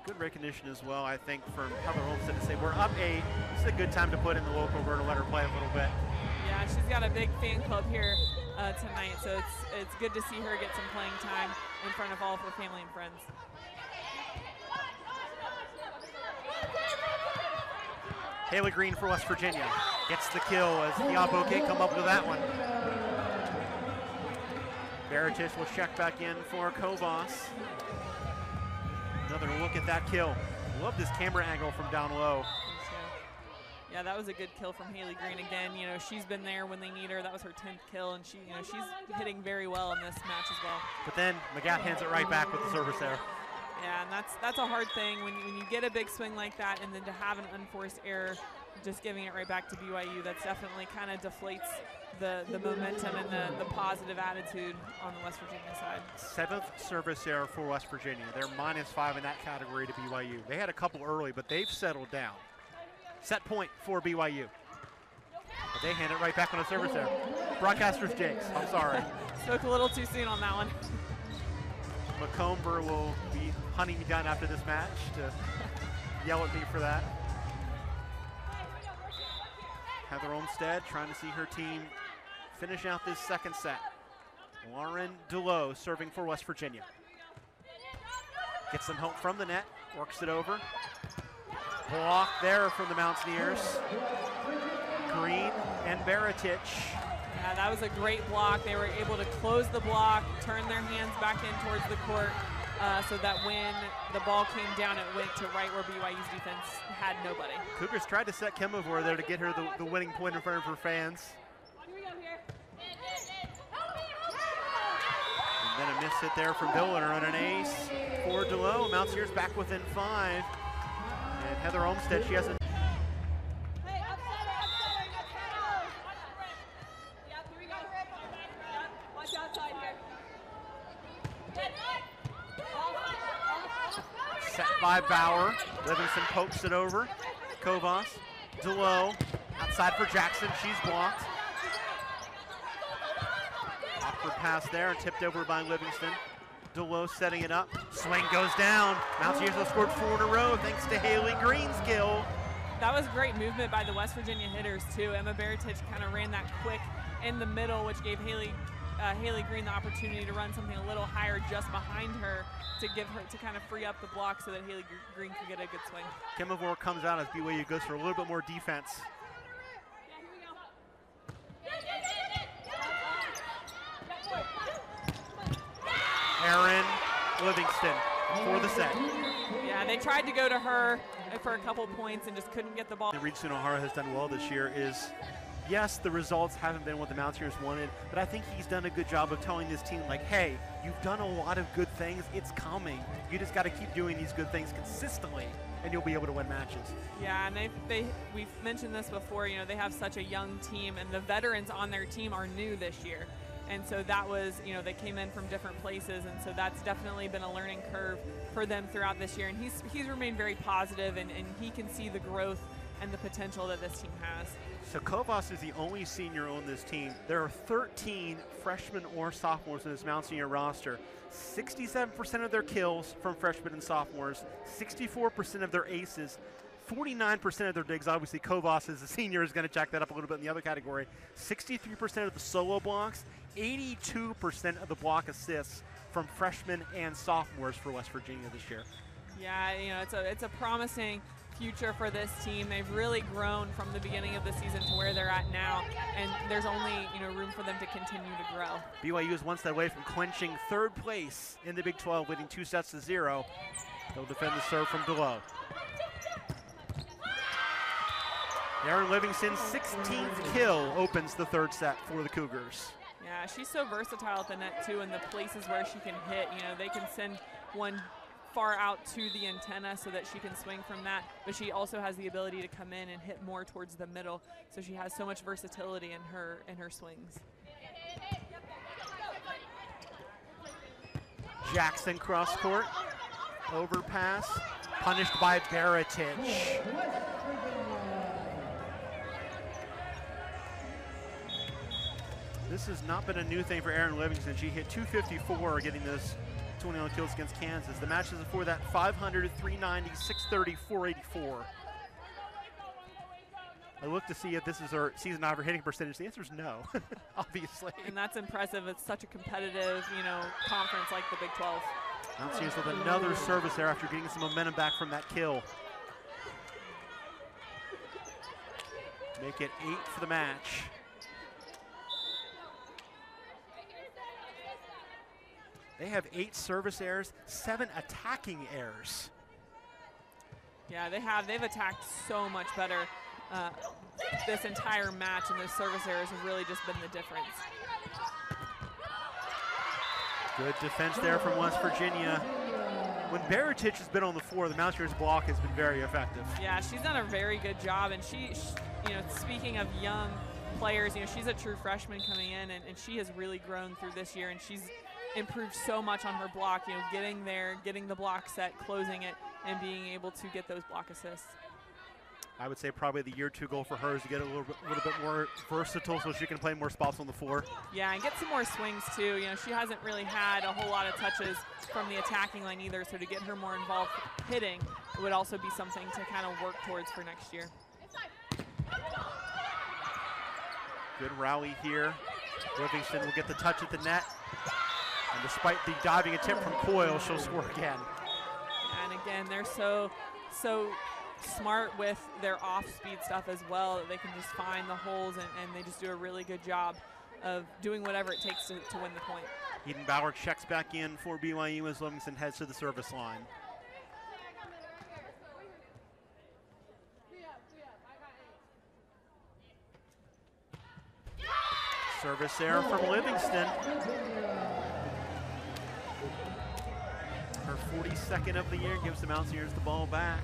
Good recognition as well, I think, from Heather Olmstead to say we're up eight. This is a good time to put in the local Roberta, let her play a little bit. Yeah, she's got a big fan club here uh, tonight, so it's it's good to see her get some playing time in front of all of her family and friends. Haley Green for West Virginia gets the kill as Hiapo can't come up with that one. Baratich will check back in for Kovas. Another look at that kill. Love this camera angle from down low. Yeah, that was a good kill from Haley Green again. You know, she's been there when they need her. That was her 10th kill, and she, you know, she's hitting very well in this match as well. But then McGath hands it right back with the service there. Yeah, and that's that's a hard thing when you, when you get a big swing like that, and then to have an unforced error, just giving it right back to BYU. That's definitely kind of deflates the, the momentum and the, the positive attitude on the West Virginia side. Seventh service error for West Virginia. They're minus five in that category to BYU. They had a couple early, but they've settled down. Set point for BYU. But they hand it right back on a service error. Broadcaster's Jakes, I'm sorry. Spoke a little too soon on that one. Macomber will be hunting me down after this match to yell at me for that. Heather Olmstead trying to see her team finish out this second set. Lauren DeLoe serving for West Virginia. Gets some help from the net, works it over. Block there from the Mountaineers. Green and Baratich. Yeah, that was a great block. They were able to close the block, turn their hands back in towards the court, uh, so that when the ball came down, it went to right where BYU's defense had nobody. Cougars tried to set Kimavor there to get her the, the winning point in front of her fans. And then a miss hit there from Billiter on an ace for DeLoe. Mountaineers back within five. And Heather Olmstead, she has a Set by Bauer. Livingston pokes it over. Kovas. DeLoe. Outside for Jackson. She's blocked. Awkward pass there and tipped over by Livingston. Delos setting it up. Swing goes down. Mountaineers have scored four in a row thanks to Haley Greenskill. That was great movement by the West Virginia hitters too. Emma Baratich kind of ran that quick in the middle, which gave Haley uh, Haley Green the opportunity to run something a little higher just behind her to give her to kind of free up the block so that Haley Green could get a good swing. Kemavor comes out as BYU goes for a little bit more defense. Erin Livingston for the set. Yeah, they tried to go to her for a couple points and just couldn't get the ball. Reed Sunahara has done well this year is yes, the results haven't been what the Mountaineers wanted, but I think he's done a good job of telling this team, like, hey, you've done a lot of good things. It's coming. You just got to keep doing these good things consistently, and you'll be able to win matches. Yeah, and they, they we've mentioned this before. You know, they have such a young team, and the veterans on their team are new this year. And so that was, you know, they came in from different places, and so that's definitely been a learning curve for them throughout this year. And he's he's remained very positive, and, and he can see the growth and the potential that this team has. So Kovas is the only senior on this team. There are 13 freshmen or sophomores in this Mountaineer roster. 67% of their kills from freshmen and sophomores, 64% of their aces, 49% of their digs. Obviously, Kovas as a senior is going to jack that up a little bit in the other category. 63% of the solo blocks, 82% of the block assists from freshmen and sophomores for West Virginia this year. Yeah, you know, it's a it's a promising future for this team. They've really grown from the beginning of the season to where they're at now, and there's only you know room for them to continue to grow. BYU is one step away from clinching third place in the Big 12, winning two sets to zero. They'll defend the serve from below. Erin Livingston's 16th kill opens the third set for the Cougars. Yeah, she's so versatile at the net too, in the places where she can hit. You know, they can send one far out to the antenna so that she can swing from that, but she also has the ability to come in and hit more towards the middle. So she has so much versatility in her in her swings. Jackson cross court, overpass, punished by Baratich. This has not been a new thing for Erin Livingston. She hit 254 getting this 21 kills against Kansas. The matches before that 500, 390, 630, 484. I look to see if this is her season over hitting percentage. The answer is no, obviously. And that's impressive. It's such a competitive, you know, conference like the Big 12. Mountaineers with another service there after getting some momentum back from that kill. Make it eight for the match. They have eight service errors, seven attacking errors. Yeah, they have. They've attacked so much better uh, this entire match, and those service errors have really just been the difference. Good defense there from West Virginia. When Baratich has been on the floor, the Mountaineers block has been very effective. Yeah, she's done a very good job, and she, she you know, speaking of young players, you know, she's a true freshman coming in, and, and she has really grown through this year, and she's improved so much on her block, you know, getting there, getting the block set, closing it, and being able to get those block assists. I would say probably the year two goal for her is to get a little bit, little bit more versatile so she can play more spots on the floor. Yeah, and get some more swings too. You know, she hasn't really had a whole lot of touches from the attacking line either, so to get her more involved hitting would also be something to kind of work towards for next year. Good rally here. Livingston will get the touch at the net. And despite the diving attempt from Coyle, she'll score again. And again, they're so, so smart with their off-speed stuff as well. That they can just find the holes and, and, they just do a really good job of doing whatever it takes to, to win the point. Eden Bauer checks back in for BYU as Livingston heads to the service line. Service error from Livingston. Her 42nd of the year gives the Mountaineers the ball back.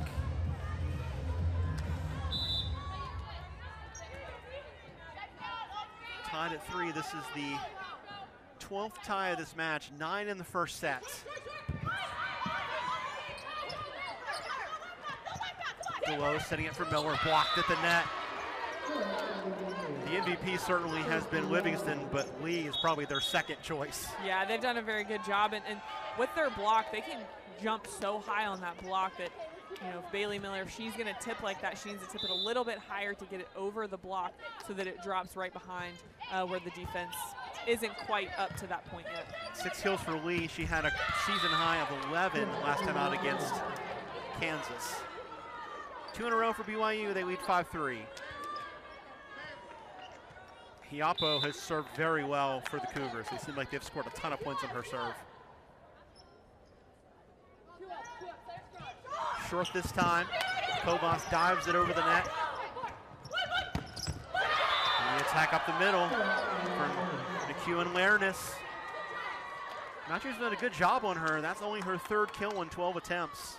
Tied at three. This is the 12th tie of this match, nine in the first set. Delos setting it for Miller, blocked at the net. The MVP certainly has been Livingston, but Lee is probably their second choice. Yeah, they've done a very good job, and, and with their block, they can jump so high on that block that you know, if Bailey Miller, if she's going to tip like that, she needs to tip it a little bit higher to get it over the block so that it drops right behind uh, where the defense isn't quite up to that point yet. Six kills for Lee. She had a season high of 11 last time out against Kansas. Two in a row for BYU. They lead 5-3. Hiapo has served very well for the Cougars. They seem like they've scored a ton of points on her serve. Short this time. Kovas dives it over the net. And the attack up the middle from McEwen Lairness. Nacho's done a good job on her. That's only her third kill in 12 attempts.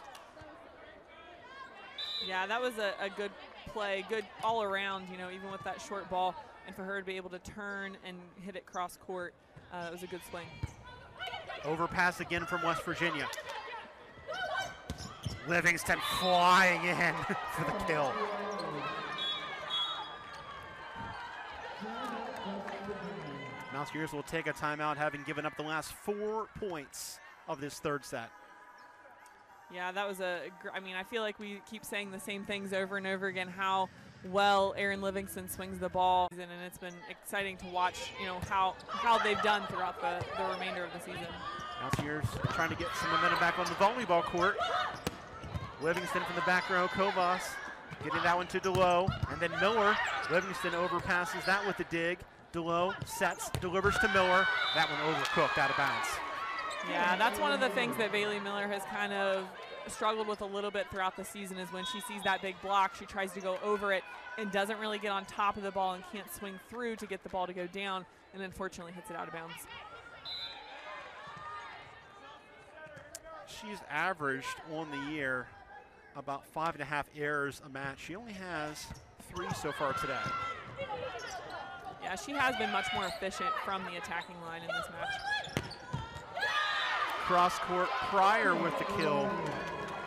Yeah, that was a, a good play, good all around, you know, even with that short ball. And for her to be able to turn and hit it cross court, uh, it was a good swing. Overpass again from West Virginia. Livingston flying in for the kill. Mountaineers will take a timeout having given up the last four points of this third set. Yeah, that was a. I mean, I feel like we keep saying the same things over and over again. How well Erin Livingston swings the ball, and it's been exciting to watch. You know how how they've done throughout the the remainder of the season. Mountaineers trying to get some momentum back on the volleyball court. Livingston from the back row, Kovas getting that one to Delow, and then Miller. Livingston overpasses that with the dig. Delow sets, delivers to Miller. That one overcooked out of bounds. Yeah, that's one of the things that Bailey Miller has kind of struggled with a little bit throughout the season is when she sees that big block, she tries to go over it and doesn't really get on top of the ball and can't swing through to get the ball to go down and unfortunately hits it out of bounds. She's averaged on the year about five and a half errors a match. She only has three so far today. Yeah, she has been much more efficient from the attacking line in this match. Cross court Pryor with the kill.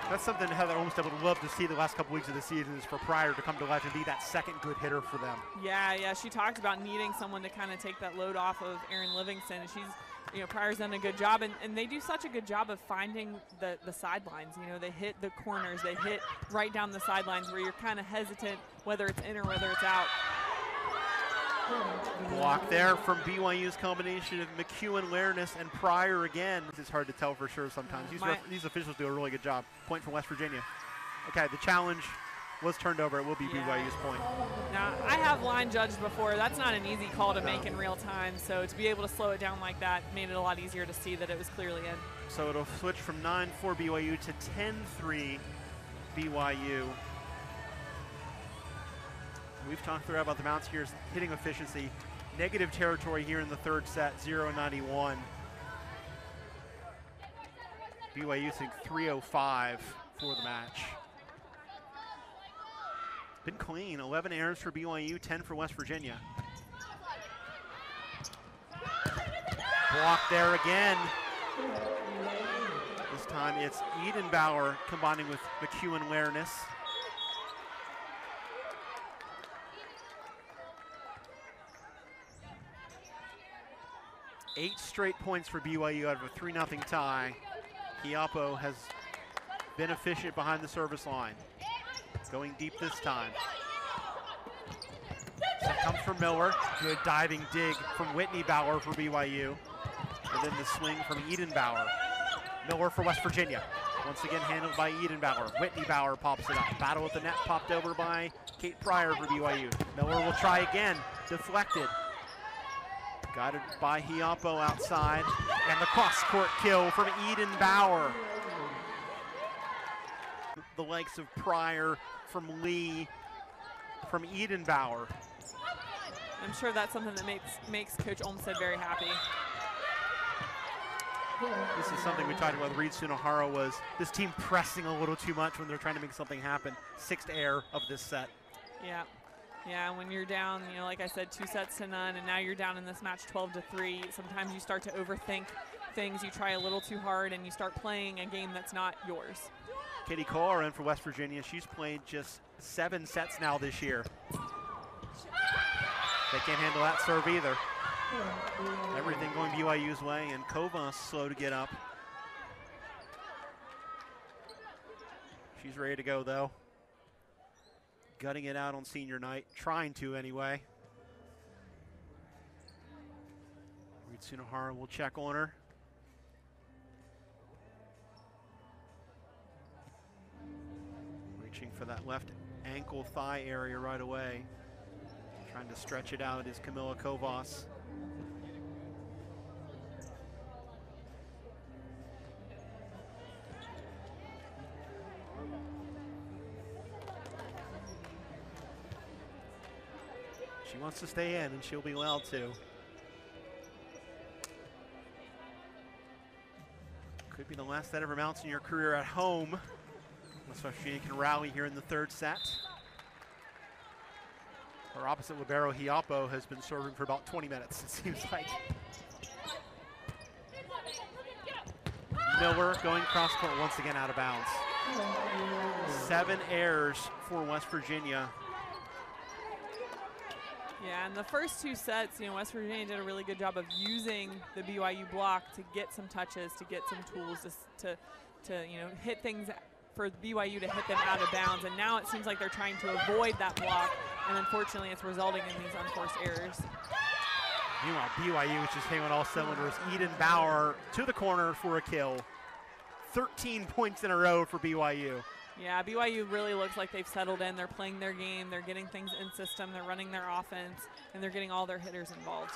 That's something Heather Olmstead would love to see the last couple weeks of the season is for Pryor to come to life and be that second good hitter for them. Yeah, yeah. She talked about needing someone to kind of take that load off of Erin Livingston. And she's, you know, Pryor's done a good job, and, and they do such a good job of finding the, the sidelines. You know, they hit the corners, they hit right down the sidelines where you're kind of hesitant whether it's in or whether it's out. Block there from BYU's combination of McEwen, Lairness, and Pryor again. It's hard to tell for sure sometimes. These, ref- these officials do a really good job. Point from West Virginia. Okay, the challenge was turned over. It will be Yeah. BYU's point. Now, I have line judged before. That's not an easy call to make in real time. So to be able to slow it down like that made it a lot easier to see that it was clearly in. So it'll switch from 9 4 BYU to 10 3 BYU. We've talked throughout about the Mountaineers here's hitting efficiency. Negative territory here in the third set, 0 91. BYU using 305 for the match. Been clean, 11 errors for BYU, 10 for West Virginia. Block there again. This time it's Eden Bauer combining with McEwen Lairness. Eight straight points for BYU out of a 3 0 tie. Hiapo has been efficient behind the service line. Going deep this time. Set comes from Miller. Good diving dig from Whitney Bauer for BYU. And then the swing from Eden Bauer. Miller for West Virginia. Once again handled by Eden Bauer. Whitney Bauer pops it up. Battle with the net popped over by Kate Pryor for BYU. Miller will try again. Deflected. Guided by Hiapo outside. And the cross-court kill from Eden Bauer. The likes of Pryor, from Lee, from Eden Bauer. I'm sure that's something that makes makes Coach Olmstead very happy. This is something we talked about with Reed Sunahara was this team pressing a little too much when they're trying to make something happen. Sixth air of this set. Yeah. Yeah, when you're down, you know, like I said, two sets to none, and now you're down in this match 12 to 3, sometimes you start to overthink things. You try a little too hard, and you start playing a game that's not yours. Katie Kohler in for West Virginia. She's played just seven sets now this year. They can't handle that serve either. Everything going BYU's way, and Kovas slow to get up. She's ready to go, though. Gutting it out on senior night, trying to anyway. Reed Sunahara will check on her. Reaching for that left ankle thigh area right away. Trying to stretch it out is Camilla Kovas. She wants to stay in, and she'll be well too. Could be the last that ever mounts in your career at home. Especially you can rally here in the third set. Our opposite libero, Hiapo, has been serving for about 20 minutes, it seems like. Miller going cross court once again out of bounds. Seven errors for West Virginia. Yeah, and the first two sets, you know, West Virginia did a really good job of using the BYU block to get some touches, to get some tools to, to, to you know, hit things for BYU to hit them out of bounds. And now it seems like they're trying to avoid that block, and unfortunately, it's resulting in these unforced errors. Meanwhile, BYU which is hitting on all cylinders. Eden Bauer to the corner for a kill. 13 points in a row for BYU. Yeah, BYU really looks like they've settled in. They're playing their game. They're getting things in system. They're running their offense, and they're getting all their hitters involved.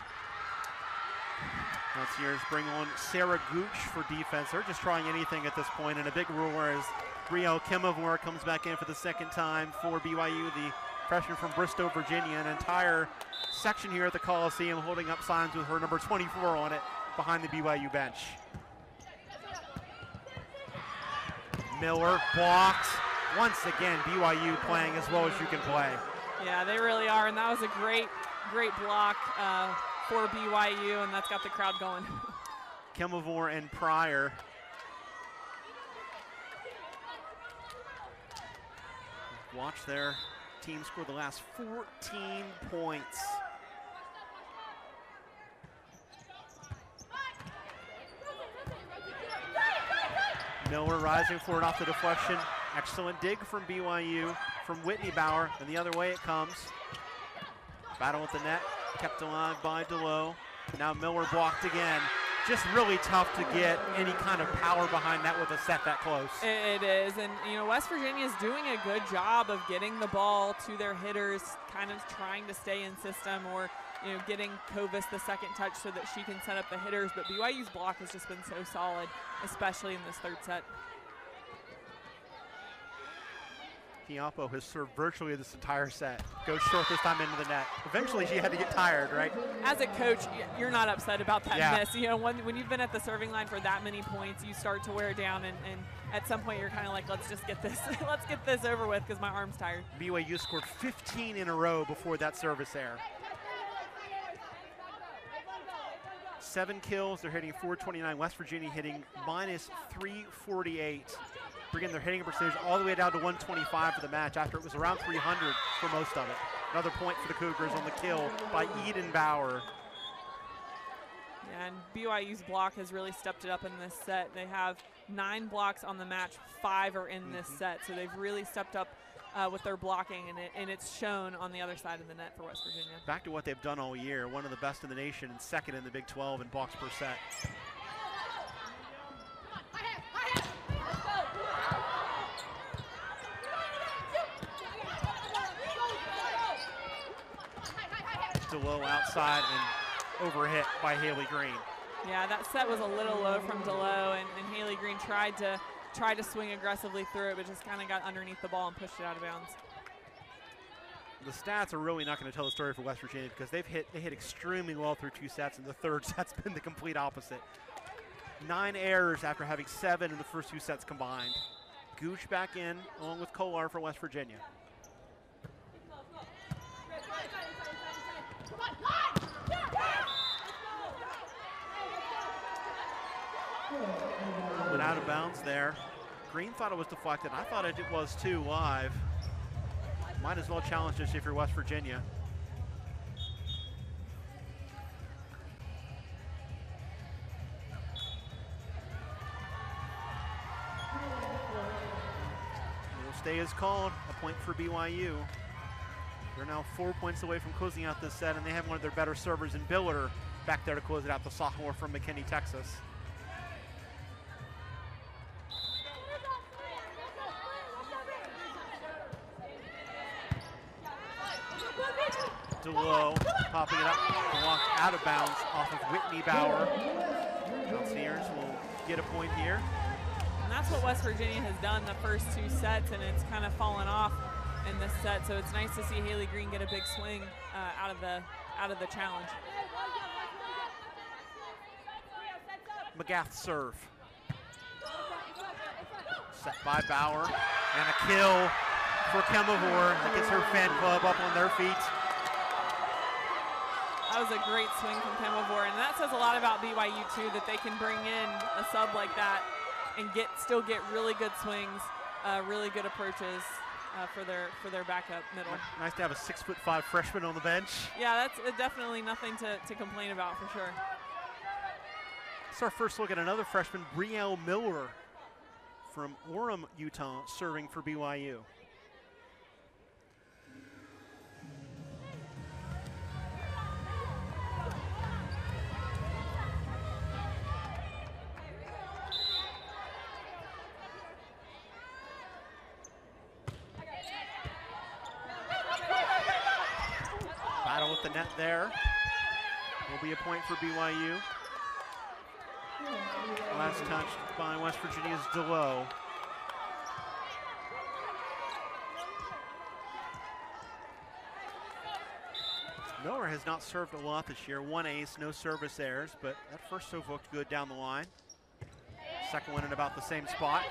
Yours bring on Sarah Gooch for defense. They're just trying anything at this point, and a big ruler is Rio Kimavor comes back in for the second time for BYU, the freshman from Bristow, Virginia. An entire section here at the Coliseum holding up signs with her number 24 on it behind the BYU bench. Miller blocks. Once again, BYU playing as well as you can play. Yeah, they really are, and that was a great, great block uh, for BYU, and that's got the crowd going. Kimavor and Pryor. Watch their team score the last 14 points. Miller rising forward off the deflection. Excellent dig from BYU, from Whitney Bauer, and the other way it comes. Battle with the net, kept alive by Delow. Now Miller blocked again. Just really tough to get any kind of power behind that with a set that close. It is, and you know West Virginia is doing a good job of getting the ball to their hitters, kind of trying to stay in system or you know getting Kovas the second touch so that she can set up the hitters. But BYU's block has just been so solid, especially in this third set. Hiapo has served virtually this entire set. Goes short this time into the net. Eventually, she had to get tired, right? As a coach, you're not upset about that Yeah. miss. You know, when, when you've been at the serving line for that many points, you start to wear down, and, and at some point, you're kind of like, let's just get this, let's get this over with because my arm's tired. BYU scored 15 in a row before that service error. Seven kills, they're hitting 429. West Virginia hitting minus 348, bringing their hitting percentage all the way down to 125 for the match after it was around 300 for most of it. Another point for the Cougars on the kill by Eden Bauer. Yeah, and BYU's block has really stepped it up in this set. They have nine blocks on the match, five are in this mm-hmm. set, so they've really stepped up uh, with their blocking, and, it, and it's shown on the other side of the net for West Virginia. Back to what they've done all year, one of the best in the nation and second in the Big 12 in blocks per set. Delow outside and overhit by Haley Green. Yeah, that set was a little low from Delow, and, and Haley Green tried to try to swing aggressively through it, but just kind of got underneath the ball and pushed it out of bounds. The stats are really not going to tell the story for West Virginia because they've hit they hit extremely well through two sets, and the third set's been the complete opposite. Nine errors after having seven in the first two sets combined. Gooch back in along with Kolar for West Virginia. out of bounds there. Green thought it was deflected. I thought it was too live. Might as well challenge this if you're West Virginia. It'll stay as called, a point for BYU. They're now four points away from closing out this set, and they have one of their better servers in Billiter back there to close it out, the sophomore from McKinney, Texas. DeLow popping it up, blocked out of bounds off of Whitney Bauer. Mountaineers will get a point here. And that's what West Virginia has done the first two sets, and it's kind of fallen off in this set. So it's nice to see Haley Green get a big swing uh, out of the out of the challenge. McGath serve. Set by Bauer, and a kill for Kemavor. That gets her fan club up on their feet. That was a great swing from Kemavor, and that says a lot about BYU too, that they can bring in a sub like that and get still get really good swings, uh, really good approaches uh, for their for their backup middle. Nice to have a six foot five freshman on the bench. Yeah, that's uh, definitely nothing to, to complain about for sure. It's our first look at another freshman, Brielle Miller from Orem, Utah, serving for BYU. There. Will be a point for BYU. Last touched by West Virginia's DeLow. Miller has not served a lot this year. One ace, no service errors, but that first serve looked good down the line. Second one in about the same spot.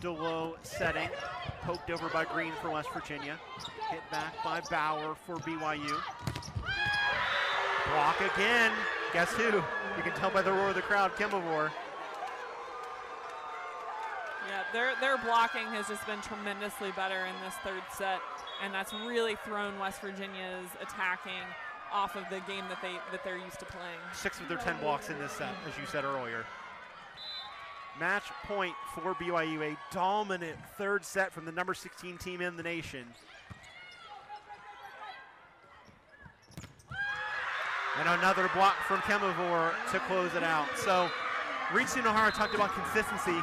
DeLow setting, poked over by Green for West Virginia. Hit back by Bauer for BYU. Block again. Guess who? You can tell by the roar of the crowd, Kemavor. Yeah, their their blocking has just been tremendously better in this third set, and that's really thrown West Virginia's attacking off of the game that they that they're used to playing. Six of their 10 blocks in this set, as you said earlier. Match point for BYU, a dominant third set from the number 16 team in the nation. And another block from Kemavor to close it out. So, Reed Sunahara talked about consistency.